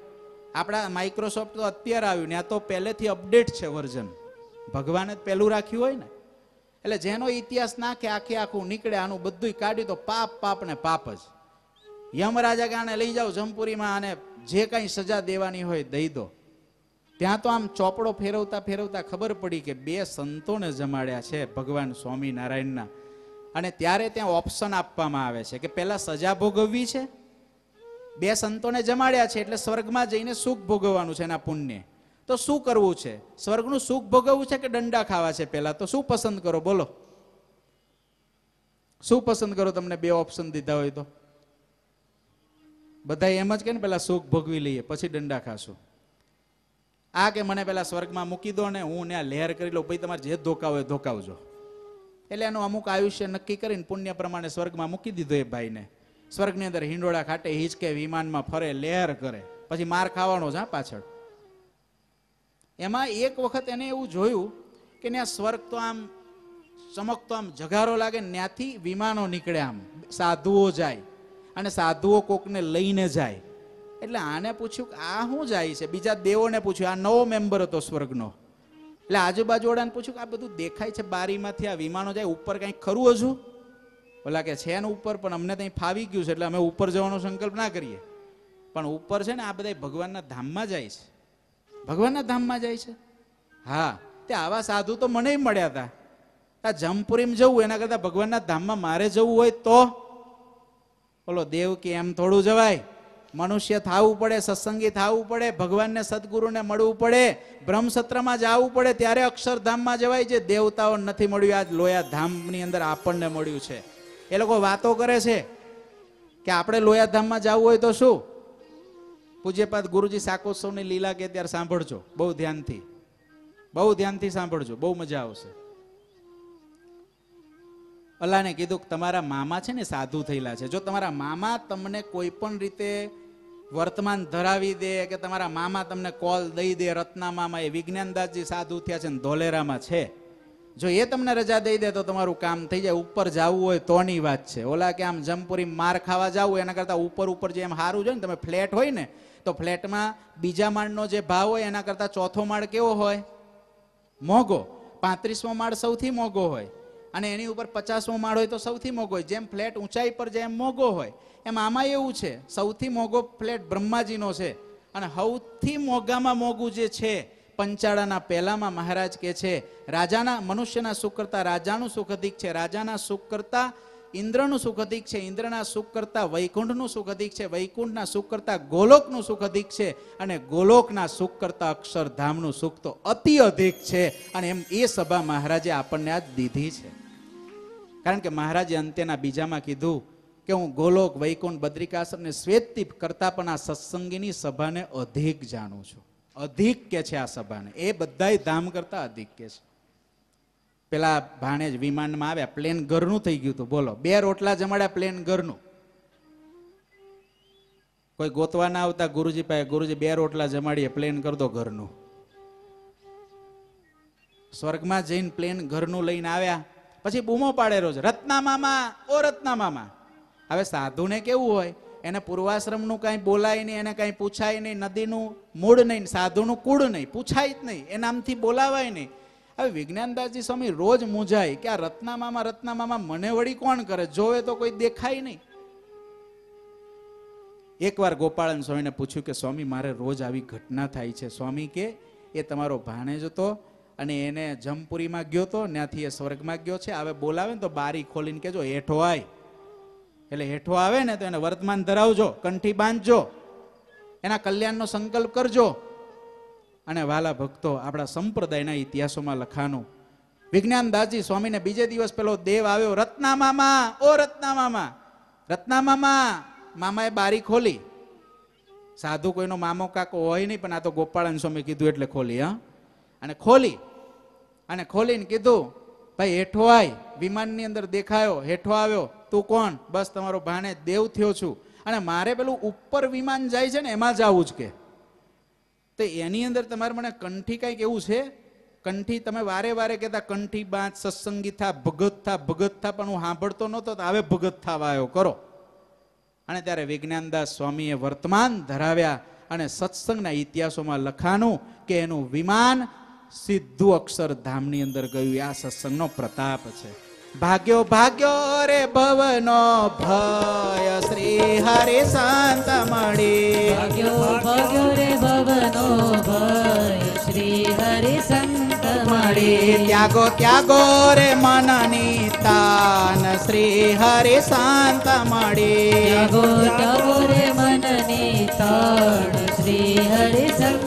Speaker 1: આપણા માઇક્રોસોફ્ટ તો અત્યારે આવ્યું ને આ તો પહેલેથી અપડેટ છે વર્ઝન ભગવાને જ પહેલું રાખ્યું હોય ને. એટલે જેનો ઇતિહાસ નાખે, આખે આખું નીકળે, આનું બધું કાઢ્યું તો પાપ પાપ ને પાપ જ. યમરાજા ગાને લઈ જાઓ જમપુરીમાં અને જે કાંઈ સજા દેવાની હોય દઈ દો. ત્યાં તો આમ ચોપડો ફેરવતા ફેરવતા ખબર પડી કે બે સંતોને જમાડ્યા છે ભગવાન સ્વામિનારાયણના. અને ત્યારે ત્યાં ઓપ્શન આપવામાં આવે છે કે પહેલાં સજા ભોગવવી છે. બે સંતોને જમાડ્યા છે એટલે સ્વર્ગમાં જઈને સુખ ભોગવવાનું છે એના પુણ્ય. તો શું કરવું છે? સ્વર્ગનું સુખ ભોગવવું છે કે દંડા ખાવા છે પહેલાં? તો શું પસંદ કરો? બોલો. શું પસંદ કરો તમને બે ઓપ્શન દીધા હોય તો? બધા એમ જ કે ને પેલા સુખ ભોગવી લઈએ, પછી દંડા ખાશું. આ કે મને પેલા સ્વર્ગમાં મૂકી દો ને હું ત્યાં લહેર કરી લઉં, પછી તમારે જે ધોકા હોય ધોકાવજો. એટલે એનું અમુક આયુષ્ય નક્કી કરીને પુણ્ય પ્રમાણે સ્વર્ગમાં મૂકી દીધો એ ભાઈને. સ્વર્ગની અંદર હિંડોળા ખાટે હિંચકે, વિમાનમાં ફરે, લહેર કરે. પછી માર ખાવાનો જ, હા, પાછળ. એમાં એક વખત એને એવું જોયું કે ત્યાં સ્વર્ગ તો આમ ચમકતો આમ જગારો લાગે ત્યાંથી વિમાનો નીકળે આમ. સાધુઓ જાય અને સાધુઓ કોકને લઈને જાય. એટલે આને પૂછ્યું કે આ શું જાય છે? બીજા દેવોને પૂછ્યું, આ નવો મેમ્બર હતો સ્વર્ગનો. એટલે આજુબાજુ વાળાને પૂછ્યું કે આ બધું દેખાય છે બારીમાંથી, આ વિમાનો જાય, ઉપર કંઈક ખરું હજુ? ઓલા કે છે ને ઉપર, પણ અમને ત્યાં ફાવી ગયું છે, એટલે અમે ઉપર જવાનો સંકલ્પ ના કરીએ. પણ ઉપર છે ને આ બધા ભગવાનના ધામમાં જાય છે. ભગવાનના ધામમાં જાય છે? હા. તે આવા સાધુ તો મને મળ્યા હતા આ જમપુરીમ જવું, એના કરતા ભગવાનના ધામમાં મારે જવું હોય તો? બોલો દેવ કે એમ થોડું જવાય. મનુષ્ય થાવું પડે, સત્સંગી થાવું પડે, ભગવાનને, સદગુરુને મળવું પડે, બ્રહ્મસત્રમાં જવું પડે, ત્યારે અક્ષરધામમાં જવાય જે દેવતાઓ નથી મળ્યું. આજ લોયા ધામની અંદર આપણને મળ્યું છે. એ લોકો વાતો કરે છે કે આપણે લોયા ધામમાં જવું હોય તો શું? પૂજ્યપાદ ગુરુજી શાકોત્સવની લીલા કે ત્યારે સાંભળજો. બહુ ધ્યાનથી. બહુ ધ્યાનથી સાંભળજો. બહુ મજા આવશે. અલ્લાહને કીધું કે તમારા મામા છે ને સાધુ થયેલા છે. જો તમારા મામા તમને કોઈ પણ રીતે વર્તમાન ધરાવી દે કે તમારા મામા તમને કોલ દઈ દે રત્ના મામા એ વિજ્ઞાનદાસજી સાધુ થયા છે ને ધોલેરામાં છે. જો એ તમને રજા દઈ દે તો તમારું કામ થઈ જાય. ઉપર જવું હોય તોની વાત છે. ઓલા કે આમ જમપુરી માર ખાવા જવું એના કરતાં ઉપર ઉપર જે એમ સારું છે ને, તમે ફ્લેટ હોય ને, તો ફ્લેટમાં બીજા માળનો જે ભાવ હોય એના કરતાં ચોથો માળ કેવો હોય? મોંઘો. પાંત્રીસમો માળ સૌથી મોંઘો હોય. અને એની ઉપર પચાસમો માળ હોય તો સૌથી મોંઘો હોય. જેમ ફ્લેટ ઊંચાઈ પર જેમ મોંઘો હોય. એમ આમાં એવું છે, સૌથી મોંઘો ફ્લેટ બ્રહ્માજીનો છે અને સૌથી મોંઘામાં મોંઘું જે છે, પંચાળાના પહેલામાં મહારાજ કે છે, રાજાના મનુષ્યના સુખ કરતા રાજાનું સુખ અધિક છે, રાજાના સુખ કરતા ઇન્દ્રનું સુખ અધિક છે, ઇન્દ્રના સુખ કરતા વૈકુંઠનું સુખ અધિક છે, વૈકુંઠના સુખ કરતા ગોલોકનું સુખ અધિક છે અને ગોલોકના સુખ કરતા અક્ષરધામનું સુખ તો અતિ અધિક છે અને એમ એ સભા મહારાજે આપણને આજ દીધી છે. કારણ કે મહારાજે અંત્યના બીજામાં કીધું કે હું ગોલોક, વૈકુંઠ બદ્રિકાશ્રમ ને શ્વેતદીપ કરતા પણ આ સત્સંગીની સભાને અધિક જાણું છું. અધિક કે છે આ સભાને? એ બધાય ધામ કરતા અધિક કે છે. પેલા ભાણેજ વિમાનમાં આવ્યા, પ્લેન ઘરનું થઈ ગયું હતું. બોલો, બે રોટલા જમાડ્યા પ્લેન ઘરનું. કોઈ ગોતવા ના આવતા ગુરુજી પાસે, ગુરુજી બે રોટલા જમાડીએ, પ્લેન કર દો ઘરનું. સ્વર્ગમાં જઈને પ્લેન ઘરનું લઈને આવ્યા. પછી બૂમો પાડે રોજ રત્ના મામા ઓ રત્ના મામા હવે સાધુને કેવું હોય? એને પૂર્વાશ્રમનું કાંઈ બોલાય નહીં, એને કાંઈ પૂછાય નહીં, નદીનું મૂળ નહીં, સાધુનું કુળ નહીં, પૂછાય જ નહીં, એ નામથી બોલાવાય નહીં. હવે વિજ્ઞાનદાસજી સ્વામી રોજ મૂંઝાય કે આ રત્નામામાં, રત્નામામા મને વળી કોણ કરે? જોવે તો કોઈ દેખાય નહીં. એકવાર ગોપાળન સ્વામીને પૂછ્યું કે, સ્વામી, મારે રોજ આવી ઘટના થાય છે. સ્વામી કે, એ તમારો ભાણેજ હતો અને એને જમપુરીમાં ગયો હતો ત્યાંથી એ સ્વર્ગમાં ગયો છે. હવે બોલાવે ને તો બારી ખોલીને કેજો હેઠો આય. એટલે હેઠો આવે ને તો એને વર્તમાન ધરાવજો, કંઠી બાંધજો, એના કલ્યાણનો સંકલ્પ કરજો. અને વાલા ભક્તો, આપણા સંપ્રદાયના ઇતિહાસોમાં લખાનું વિજ્ઞાનદાસજી સ્વામીને બીજે દિવસ પેલો દેવ આવ્યો રત્ના મામા ઓ રત્ના મામા રત્ના મામા મામાએ બારી ખોલી. સાધુ કોઈનો મામો કાકો હોય નહીં, પણ આ તો ગોપાળન સ્વામી કીધું એટલે ખોલી, હા? અને ખોલી, અને ખોલીને કીધું, ભાઈ, હેઠો આય. વિમાનની અંદર દેખાયો, હેઠો આવ્યો. તું કોણ? બસ તમારો ભાણે દેવ થયો છું. અને મારે પેલું ઉપર વિમાન જાય છે ને, એમાં જ આવું જ કે. તો એની અંદર તમારે મને કંઠી કંઈક એવું છે? કંઠી તમે વારે વારે કહેતા, કંઠી બાંચ સત્સંગી થા, ભગત થા ભગત થા, પણ હું સાંભળતો નહોતો, તો હવે ભગત થા આવ્યો કરો. અને ત્યારે વિજ્ઞાનદાસ સ્વામીએ વર્તમાન ધરાવ્યા અને સત્સંગના ઇતિહાસોમાં લખાનું કે એનું વિમાન સીધું અક્ષરધામની અંદર ગયું. આ સત્સંગનો પ્રતાપ છે. ભાગ્યો ભાગ્યો રે ભવનો ભય. શ્રી હરે શાંત મળી.
Speaker 2: ભાગ્યો ભાગ્યો રે ભવનો ભય. શ્રી હરે સંત
Speaker 1: મળી. ત્યાગો ત્યાગો રે મનની તાન. શ્રી હરે શાંત મળી.
Speaker 2: ત્યાગો ત્યાગો રે મનની તાન. શ્રી હરિ સંત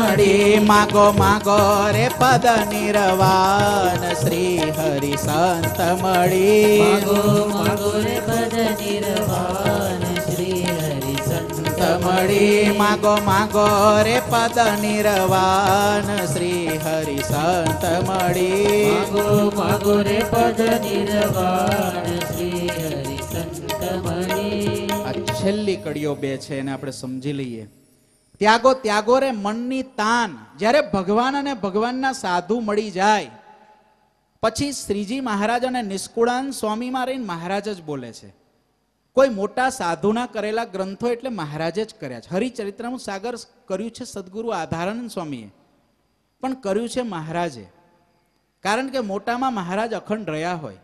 Speaker 2: મળી
Speaker 1: માગો માગો રે પદ નિર્વાણ. શ્રી હરિ સંત મળી.
Speaker 2: માગો માગો રે પદ નિર્વાણ. શ્રી હરિ સંત
Speaker 1: મળી. માગો માગો રે પદ નિર્વાણ. શ્રી હરિ સંત મળી.
Speaker 2: માગો માગો રે પદ નિર્વાણ. શ્રી હરિ સંત મળી.
Speaker 1: આ છેલ્લી કડીઓ બે છે એને આપણે સમજી લઈએ. ત્યાગો ત્યાગો રે મનની તાન. જ્યારે ભગવાન અને ભગવાનના સાધુ મળી જાય, પછી શ્રીજી મહારાજ અને નિષ્કુળાન સ્વામીમાં રહીને મહારાજ જ બોલે છે. કોઈ મોટા સાધુના કરેલા ગ્રંથો એટલે મહારાજે જ કર્યા છે. હરિચરિત્રનું સાગર કર્યું છે સદગુરુ આધારાનંદ સ્વામીએ. પણ કર્યું છે મહારાજે. કારણ કે મોટામાં મહારાજ અખંડ રહ્યા હોય.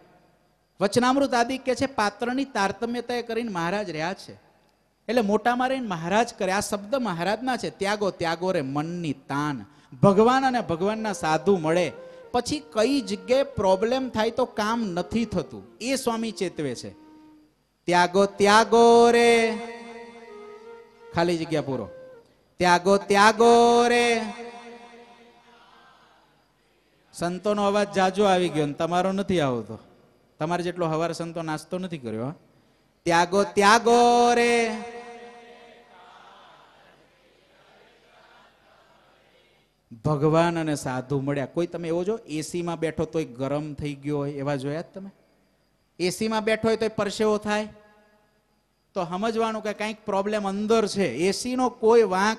Speaker 1: વચનામૃત આદિ કે છે, પાત્રની તારતમ્યતા એ કરીને મહારાજ રહ્યા છે. એટલે મોટામાં રહીને મહારાજ કરે. આ શબ્દ મહારાજના છે. ત્યાગો ત્યાગો રે, મનની તાન. ભગવાન અને ભગવાનના સાધુ મળે. પછી કઈ જગ્યાએ પ્રોબ્લેમ થાય તો કામ નથી થતું. એ સ્વામી ચેતવે છે. ત્યાગો ત્યાગો રે. ખાલી જગ્યા પૂરો. ત્યાગો ત્યાગો રે. સંતોનો અવાજ જાજો આવી ગયો તમારો નથી આવતો. તમારે જેટલો હવાર સંતો નાસ્તો નથી કર્યો ત્યાગો ત્યાગો રે. ભગવાન અને સાધુ મળ્યા. કોઈ તમે એવો જો, એસીમાં બેઠો તોય ગરમ થઈ ગયો હોય, એવા જોયા જ તમે? એસીમાં બેઠો હોય તોય પરસેવો થાય? તો સમજવાનું કે કંઈક પ્રોબ્લેમ અંદર છે. એસીનો કોઈ વાંક,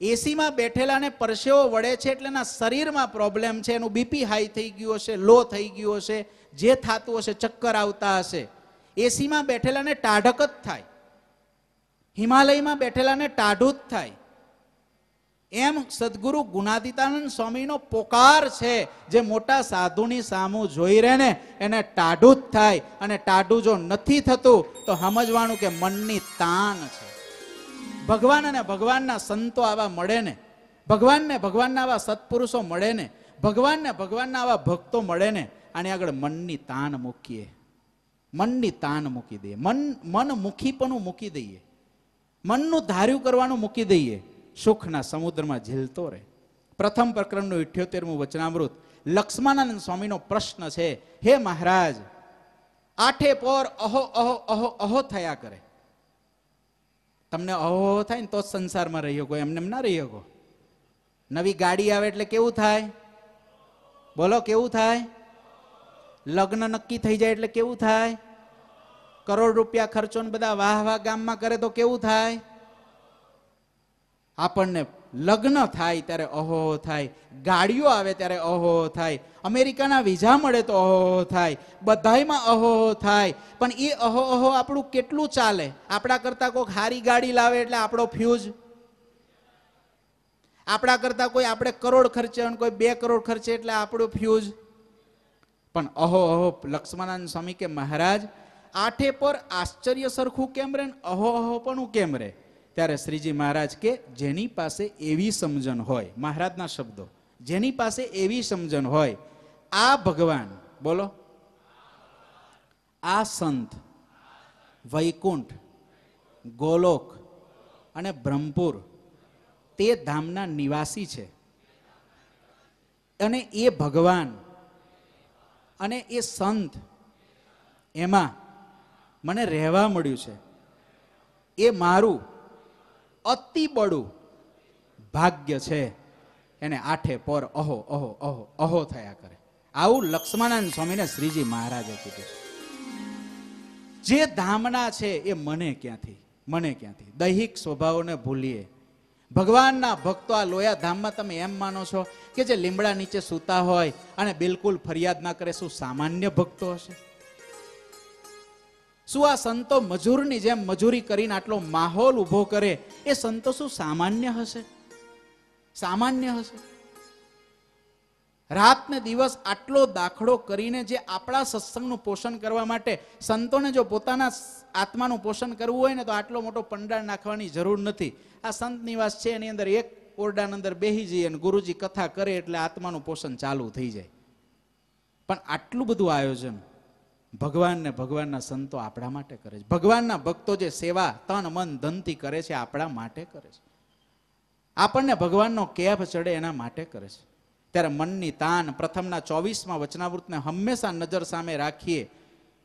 Speaker 1: એસીમાં બેઠેલાને પરસેવો વળે છે એટલે એના શરીરમાં પ્રોબ્લેમ છે, એનું બીપી હાઈ થઈ ગયું હશે લો થઈ ગયું હશે, જે થતું હશે, ચક્કર આવતા હશે. એસીમાં બેઠેલાને ટાઢક જ થાય. હિમાલયમાં બેઠેલાને ટાઢું જ થાય. એમ સદગુરુ ગુનાદિતાનંદ સ્વામીનો પોકાર છે. જે મોટા સાધુની સામું જોઈ રહે ને, એને ટાઢું જ થાય અને ટાઢું જો નથી થતું, તો સમજવાનું કે મનની તાણ છે. ભગવાન અને ભગવાનના સંતો આવા મળે ને, ભગવાનને ભગવાનના આવા સત્પુરુષો મળે ને, ભગવાનને ભગવાનના આવા ભક્તો મળે ને, આની આગળ મનની તાણ મૂકીએ. મનની તાણ મૂકી દઈએ. મન મન મુખીપણું મૂકી દઈએ. મનનું ધાર્યું કરવાનું મૂકી દઈએ. સુખના સમુદ્રમાં ઝીલતો રહે. પ્રથમ પ્રકરણનું ઇઠ્યોતેરમું વચનામૃત લક્ષ્મણાનંદ સ્વામીનો પ્રશ્ન છે, હે મહારાજ, આઠે પોર અહો અહો અહો અહો થયા કરે. તમને અહો થાય ને તો જ સંસારમાં રહી શકો, એમને એમ ના રહી શકો. નવી ગાડી આવે એટલે કેવું થાય? બોલો, કેવું થાય? લગ્ન નક્કી થઈ જાય એટલે કેવું થાય? કરોડ રૂપિયા ખર્ચો ને બધા વાહ વાહ ગામમાં કરે તો કેવું થાય? આપણને લગ્ન થાય ત્યારે અહો થાય. ગાડીઓ આવે ત્યારે અહો થાય. અમેરિકાના વિઝા મળે તો અહો થાય. બધાયમાં અહો થાય. પણ એ અહો અહો આપણું કેટલું ચાલે? આપણા કરતા કોઈક હારી ગાડી લાવે એટલે આપણો ફ્યુઝ આપણા કરતા કોઈ આપણે કરોડ ખર્ચે અને કોઈ બે કરોડ ખર્ચે એટલે આપણું ફ્યુઝ પણ અહો અહો લક્ષ્મણાનંદ સ્વામી કે મહારાજ, આઠે પર આશ્ચર્ય સરખું કેમ રે અહો અહો પણ કેમ રે? ત્યારે શ્રીજી મહારાજ કે, જેની પાસે એવી સમજણ હોય, મહારાજના શબ્દો, જેની પાસે એવી સમજણ હોય, આ ભગવાન, બોલો, આ સંત, વૈકુંઠ, ગોલોક અને બ્રહ્મપુર, તે ધામના નિવાસી છે. અને એ ભગવાન અને એ સંત, એમાં મને રહેવા મળ્યું છે. એ મારું અતિ બળું ભાગ્ય છે. એને આઠે પર અહો અહો અહો અહો થયા કરે. આવું લક્ષ્મણાનંદ સ્વામીને શ્રીજી મહારાજે કીધું. જે ધામના છે એ મને ક્યાંથી મને ક્યાંથી? દૈહિક સ્વભાવને ભૂલીએ. ભગવાનના ભક્તો આ લોયા ધામમાં તમે એમ માનો છો કે જે લીમડા નીચે સૂતા હોય અને બિલકુલ ફરિયાદ ના કરે, શું સામાન્ય ભક્તો હશે? શું આ સંતો મજૂરની જેમ મજૂરી કરીને આટલો માહોલ ઊભો કરે? એ સંતો શું સામાન્ય હશે? સામાન્ય હશે? રાત ને દિવસ આટલો દાખલો કરીને જે આપણા સત્સંગનું પોષણ કરવા માટે સંતોને જો પોતાના આત્માનું પોષણ કરવું હોય ને તો આટલો મોટો પંડાળ નાખવાની જરૂર નથી. આ સંત નિવાસ છે, એની અંદર એક ઓરડાની અંદર બેહી જઈએ અને ગુરુજી કથા કરે એટલે આત્માનું પોષણ ચાલુ થઈ જાય. પણ આટલું બધું આયોજન ભગવાન ને ભગવાનના સંતો આપણા માટે કરે છે. ભગવાનના ભક્તો જે સેવા તન, મન, ધનથી કરે છે, આપણા માટે કરે છે. આપણને ભગવાનનો કેફ ચડે એના માટે કરે છે. ત્યારે મનની તાન પ્રથમના ચોવીસમાં વચનાવૃતને હંમેશા નજર સામે રાખીએ.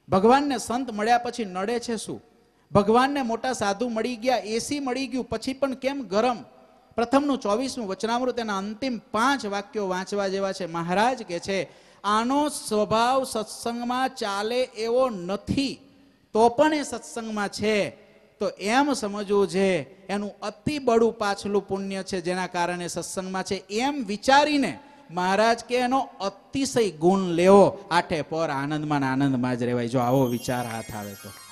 Speaker 1: ભગવાનને સંત મળ્યા પછી નડે છે શું? ભગવાનને મોટા સાધુ મળી ગયા એસી મળી ગયું, પછી પણ કેમ ગરમ? પ્રથમનું ચોવીસમું વચનામૃત એના અંતિમ પાંચ વાક્યો વાંચવા જેવા છે. મહારાજ કે છે આનો સ્વભાવ સત્સંગમાં ચાલે એવો નથી, તો પણ એ સત્સંગમાં છે. તો એમ સમજવું છે, એનું અતિ બળું પાછલું પુણ્ય છે જેના કારણે સત્સંગમાં છે. એમ વિચારીને મહારાજ કે એનો અતિશય ગુણ લેવો, આઠે પર આનંદમાં આનંદમાં જ રહેવાય. જો આવો વિચાર હાથ આવે તો.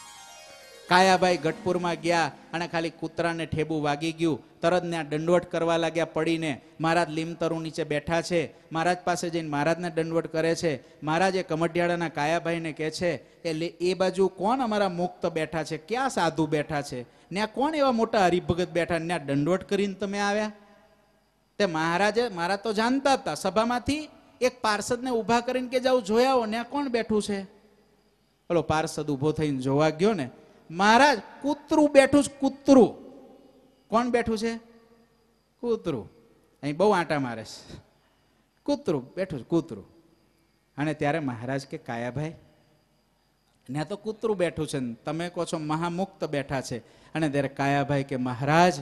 Speaker 1: કાયાભાઈ ગઢપુરમાં ગયા અને ખાલી કૂતરાને ઠેબુ વાગી ગયું. તરત ને દંડવટ કરવા લાગ્યા પડીને. મહારાજ લીમતરુ નીચે બેઠા છે. મહારાજ પાસે જઈને મહારાજને દંડવટ કરે છે. મહારાજ એ કમઢિયાળાના કાયાભાઈને કહે છે એટલે એ બાજુ કોણ અમારા મુક્ત બેઠા છે? ક્યાં સાધુ બેઠા છે? ને કોણ એવા મોટા હરિભગત બેઠા? ને દંડવટ કરીને તમે આવ્યા? તે મહારાજે મહારાજ તો જાણતા હતા. સભામાંથી એક પાર્ષદને ઊભા કરીને કે જાઉં જોયા ને કોણ બેઠું છે? ઓલો પાર્ષદ ઊભો થઈને જોવા ગયો ને મહારાજ કૂતરું બેઠું છે, કૂતરું. કોણ બેઠું છે? કૂતરું. અહીં બહુ આંટા મારે છે. કૂતરું, બેઠું છે, કૂતરું. અને ત્યારે મહારાજ કે, કાયાભાઈ ને તો કૂતરું બેઠું છે ને, તમે કહો છો મહામુક્ત બેઠા છે. અને ત્યારે કાયાભાઈ કે, મહારાજ,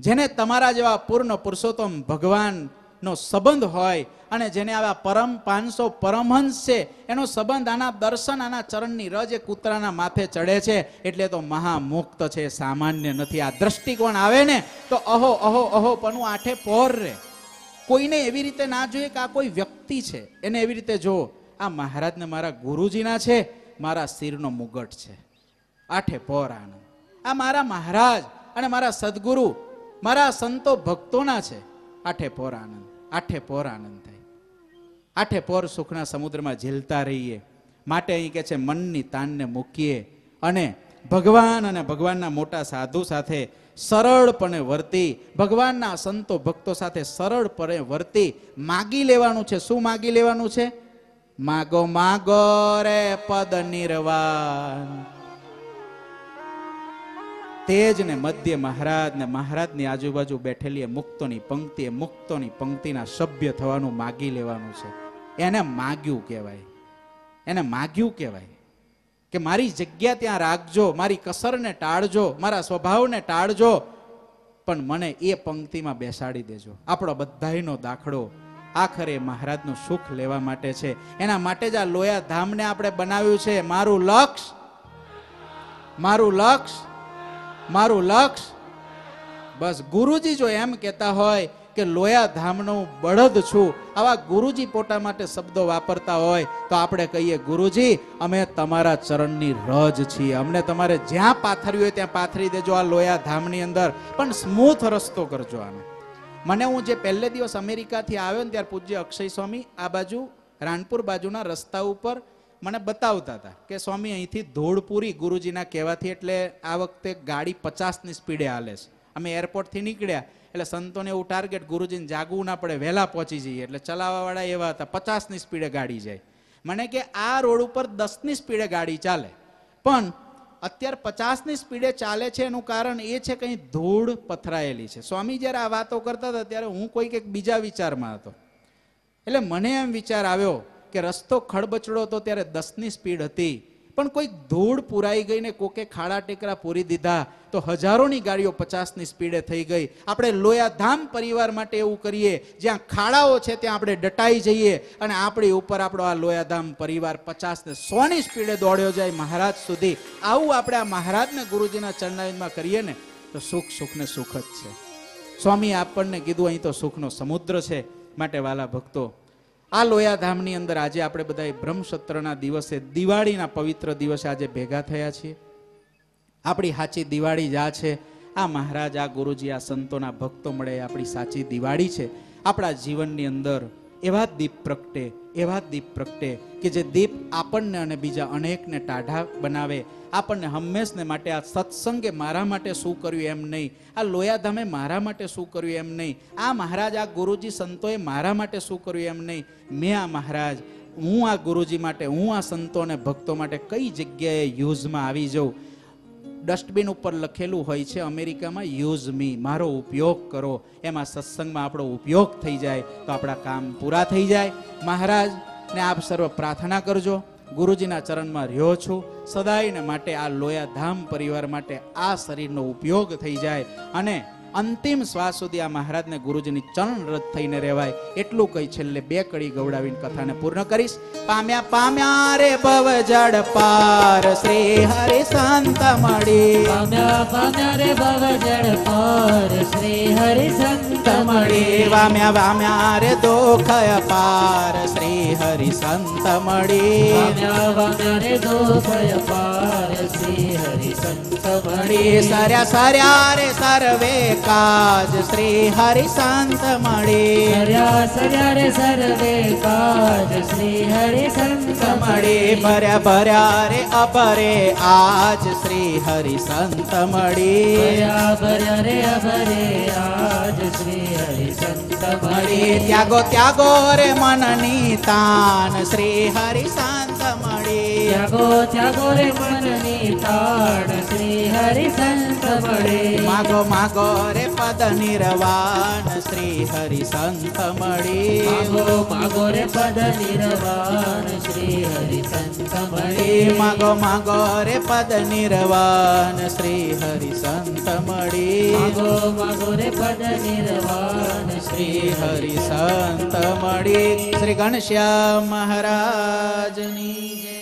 Speaker 1: જેને તમારા જેવા પૂર્ણ પુરુષોત્તમ ભગવાનનો સંબંધ હોય અને જેને આવા પરમ પાંચસો પરમહંસ છે, એનો સંબંધ આના દર્શન, આના ચરણની રજ એ કૂતરાના માથે ચડે છે, એટલે તો મહામુક્ત છે, સામાન્ય નથી. આ દ્રષ્ટિકોણ આવે ને, તો અહો અહો અહો પનું આઠે પોર રે. કોઈને એવી રીતે ના જોઈએ કે આ કોઈ વ્યક્તિ છે. એને એવી રીતે જો આ મહારાજને મારા ગુરુજીના છે, મારા શિરનો મુગટ છે. આઠે પોર આનંદ આ મારા મહારાજ અને મારા સદગુરુ, મારા સંતો ભક્તોના છે. આઠે પોર આનંદ આઠે પોર આનંદ થાય. આઠે પોર સુખના સમુદ્રમાં ઝીલતા રહીએ. માટે અહીં કે છે, મનની તાનને મૂકીએ અને ભગવાન અને ભગવાનના મોટા સાધુ સાથે સરળપણે વર્તી, ભગવાનના સંતો ભક્તો સાથે સરળપણે વર્તી, માગી લેવાનું છે. શું માગી લેવાનું છે? માગો માગો રે પદ નિર્વાણ. તેજ ને મધ્ય મહારાજ ને મહારાજની આજુબાજુ બેઠેલી એ મુક્તોની પંક્તિ, એ મુક્તોની પંક્તિના સભ્ય થવાનું માગી લેવાનું છે. એને માગ્યું કહેવાય. એને માગ્યું કહેવાય કે મારી જગ્યા ત્યાં રાખજો, મારી કસરને ટાળજો, મારા સ્વભાવને ટાળજો, પણ મને એ પંક્તિમાં બેસાડી દેજો. આપણો બધાનો દાખલો આખરે મહારાજનું સુખ લેવા માટે છે. એના માટે જ આ લોયા ધામને આપણે બનાવ્યું છે. મારું લક્ષ મારું લક્ષ મારું લક્ષ. બસ ગુરુજી જો એમ કહેતા હોય કે લોયા ધામનો બળદ છું, આવા ગુરુજી પોતા માટે શબ્દો વાપરતા હોય, તો આપણે કહીએ, ગુરુજી, અમે તમારા ચરણની રજ છીએ. અમને તમારે જ્યાં પાથર્યું હોય ત્યાં પાથરી દેજો આ લોયા ધામની અંદર. પણ સ્મૂથ રસ્તો કરજો આને. મને હું જે પહેલે દિવસ અમેરિકાથી આવ્યો ને ત્યારે પૂજ્ય અક્ષય સ્વામી, આ બાજુ રાણપુર બાજુના રસ્તા ઉપર મને બતાવતા હતા કે સ્વામી, અહીંથી ધોળપુરી ગુરુજીના કહેવાથી એટલે આ વખતે ગાડી પચાસની સ્પીડે હાલે છે. અમે એરપોર્ટથી નીકળ્યા, એટલે સંતોને એવું ટાર્ગેટ ગુરુજીને જાગવું ના પડે, વહેલા પહોંચી જઈએ, એટલે ચલાવવાવાળા એવા હતા, પચાસની સ્પીડે ગાડી જાય. મને કે આ રોડ ઉપર દસની સ્પીડે ગાડી ચાલે. પણ અત્યારે પચાસની સ્પીડે ચાલે છે એનું કારણ એ છે કંઈ ધૂળ પથરાયેલી છે. સ્વામી જ્યારે આ વાતો કરતા હતા, ત્યારે હું કોઈક એક બીજા વિચારમાં હતો. એટલે મને એમ વિચાર આવ્યો કે રસ્તો ખડબચડો હતો ત્યારે દસની સ્પીડ હતી. પણ કોઈક ધૂળ પુરાઈ ગઈ ને કોકે ખાડા ટેકરા પૂરી દીધા તો હજારોની ગાડીઓ પચાસની સ્પીડે થઈ ગઈ. આપણે લોયાધામ પરિવાર માટે એવું કરીએ, જ્યાં ખાડાઓ છે ત્યાં આપણે ડટાઈ જઈએ અને આપણી ઉપર આપણો આ લોયાધામ પરિવાર પચાસ ને સોની સ્પીડે દોડ્યો જાય મહારાજ સુધી. આવું આપણે આ મહારાજને ગુરુજીના ચરણાયનમાં કરીએ ને, તો સુખ સુખ ને સુખ જ છે. સ્વામી આપણને કીધું અહીં તો સુખનો સમુદ્ર છે, માટે વાલા ભક્તો આ લોયાધામની અંદર આજે આપણે બધા બ્રહ્મસત્રના દિવસે દિવાળીના પવિત્ર દિવસે આજે ભેગા થયા છીએ. આપણી સાચી દિવાળી જ આ છે. આ મહારાજ, આ ગુરુજી, આ સંતોના ભક્તો મળે આપણી સાચી દિવાળી છે. આપણા જીવનની અંદર એવા દીપ પ્રગટે, એવા દીપ પ્રગટે કે જે દીપ આપણને અને બીજા અનેકને ટાઢા બનાવે. આપણને હંમેશને માટે આ સત્સંગે મારા માટે શું કર્યું એમ નહીં. આ લોયાધામે મારા માટે શું કર્યું એમ નહીં. આ મહારાજ, આ ગુરુજી સંતોએ મારા માટે શું કર્યું એમ નહીં. મેં આ મહારાજ, હું આ ગુરુજી માટે, હું આ સંતો અને ભક્તો માટે કઈ જગ્યાએ યુઝમાં આવી જાઉં? ડસ્ટબિન ઉપર લખેલું હોય છે અમેરિકામાં, યુઝ મી, મારો ઉપયોગ કરો. એમાં સત્સંગમાં આપણો ઉપયોગ થઈ જાય તો આપણા કામ પૂરા થઈ જાય. મહારાજ, ને આપ સર્વ પ્રાર્થના કરજો. ગુરુજીના ચરણમાં રહ્યો છું. સદાયને માટે આ લોયા ધામ પરિવાર માટે આ શરીરનો ઉપયોગ થઈ જાય અને અંતિમ શ્વાસ સુધી આ મહારાજને ગુરુજીની ચરણ રથ થઈને રહેવાય એટલું કઈ છેલ્લે બે કડી ગવડાવીને કથાને પૂર્ણ કરીશ. પામ્યા પામ્યા રે ભવ જડ પાર શ્રી હરિ સંત મળી.
Speaker 2: પામ્યા પામ્યા રે ભવ જળ પાર શ્રી હરિ સંત
Speaker 1: મળી. વામ્યા વામ્યા રે દુઃખ પાર શ્રી હરિ સંત મળી.
Speaker 2: રે દુઃખ પાર શ્રી હરિ સંત
Speaker 1: મળી સર્યા સર્યા રે સર્વે કાજ શ્રી હરિ સંત મળી.
Speaker 2: સર્યા સર્યા રે સર્વે કાજ શ્રી હરિ સંત
Speaker 1: મળી ભર્યા ભર્યા રે અપરે આજ શ્રી હરિ સંત મળી.
Speaker 2: ભર્યા ભર્યા રે અપરે આજ શ્રી હરિ સંત
Speaker 1: મળી ત્યાગો ત્યાગો રે મનની તાન શ્રી હરિ સંત મળી
Speaker 2: ત્યાગો ત્યાગો રે મનની તાણ શ્રી હરિ સંત મળે.
Speaker 1: માગો માગો રે પદ નિર્વાણ. શ્રી હરિ સંત મળે.
Speaker 2: માગો માગો રે પદ નિર્વાણ. શ્રી હરિ સંત મળે
Speaker 1: માગો માગો રે પદ નિર્વાણ. શ્રી હરિ સંત મળે.
Speaker 2: માગો માગો રે પદ નિર્વાણ.
Speaker 1: શ્રી હરિ સંત મળે શ્રી ઘનશ્યામ મહારાજની જય.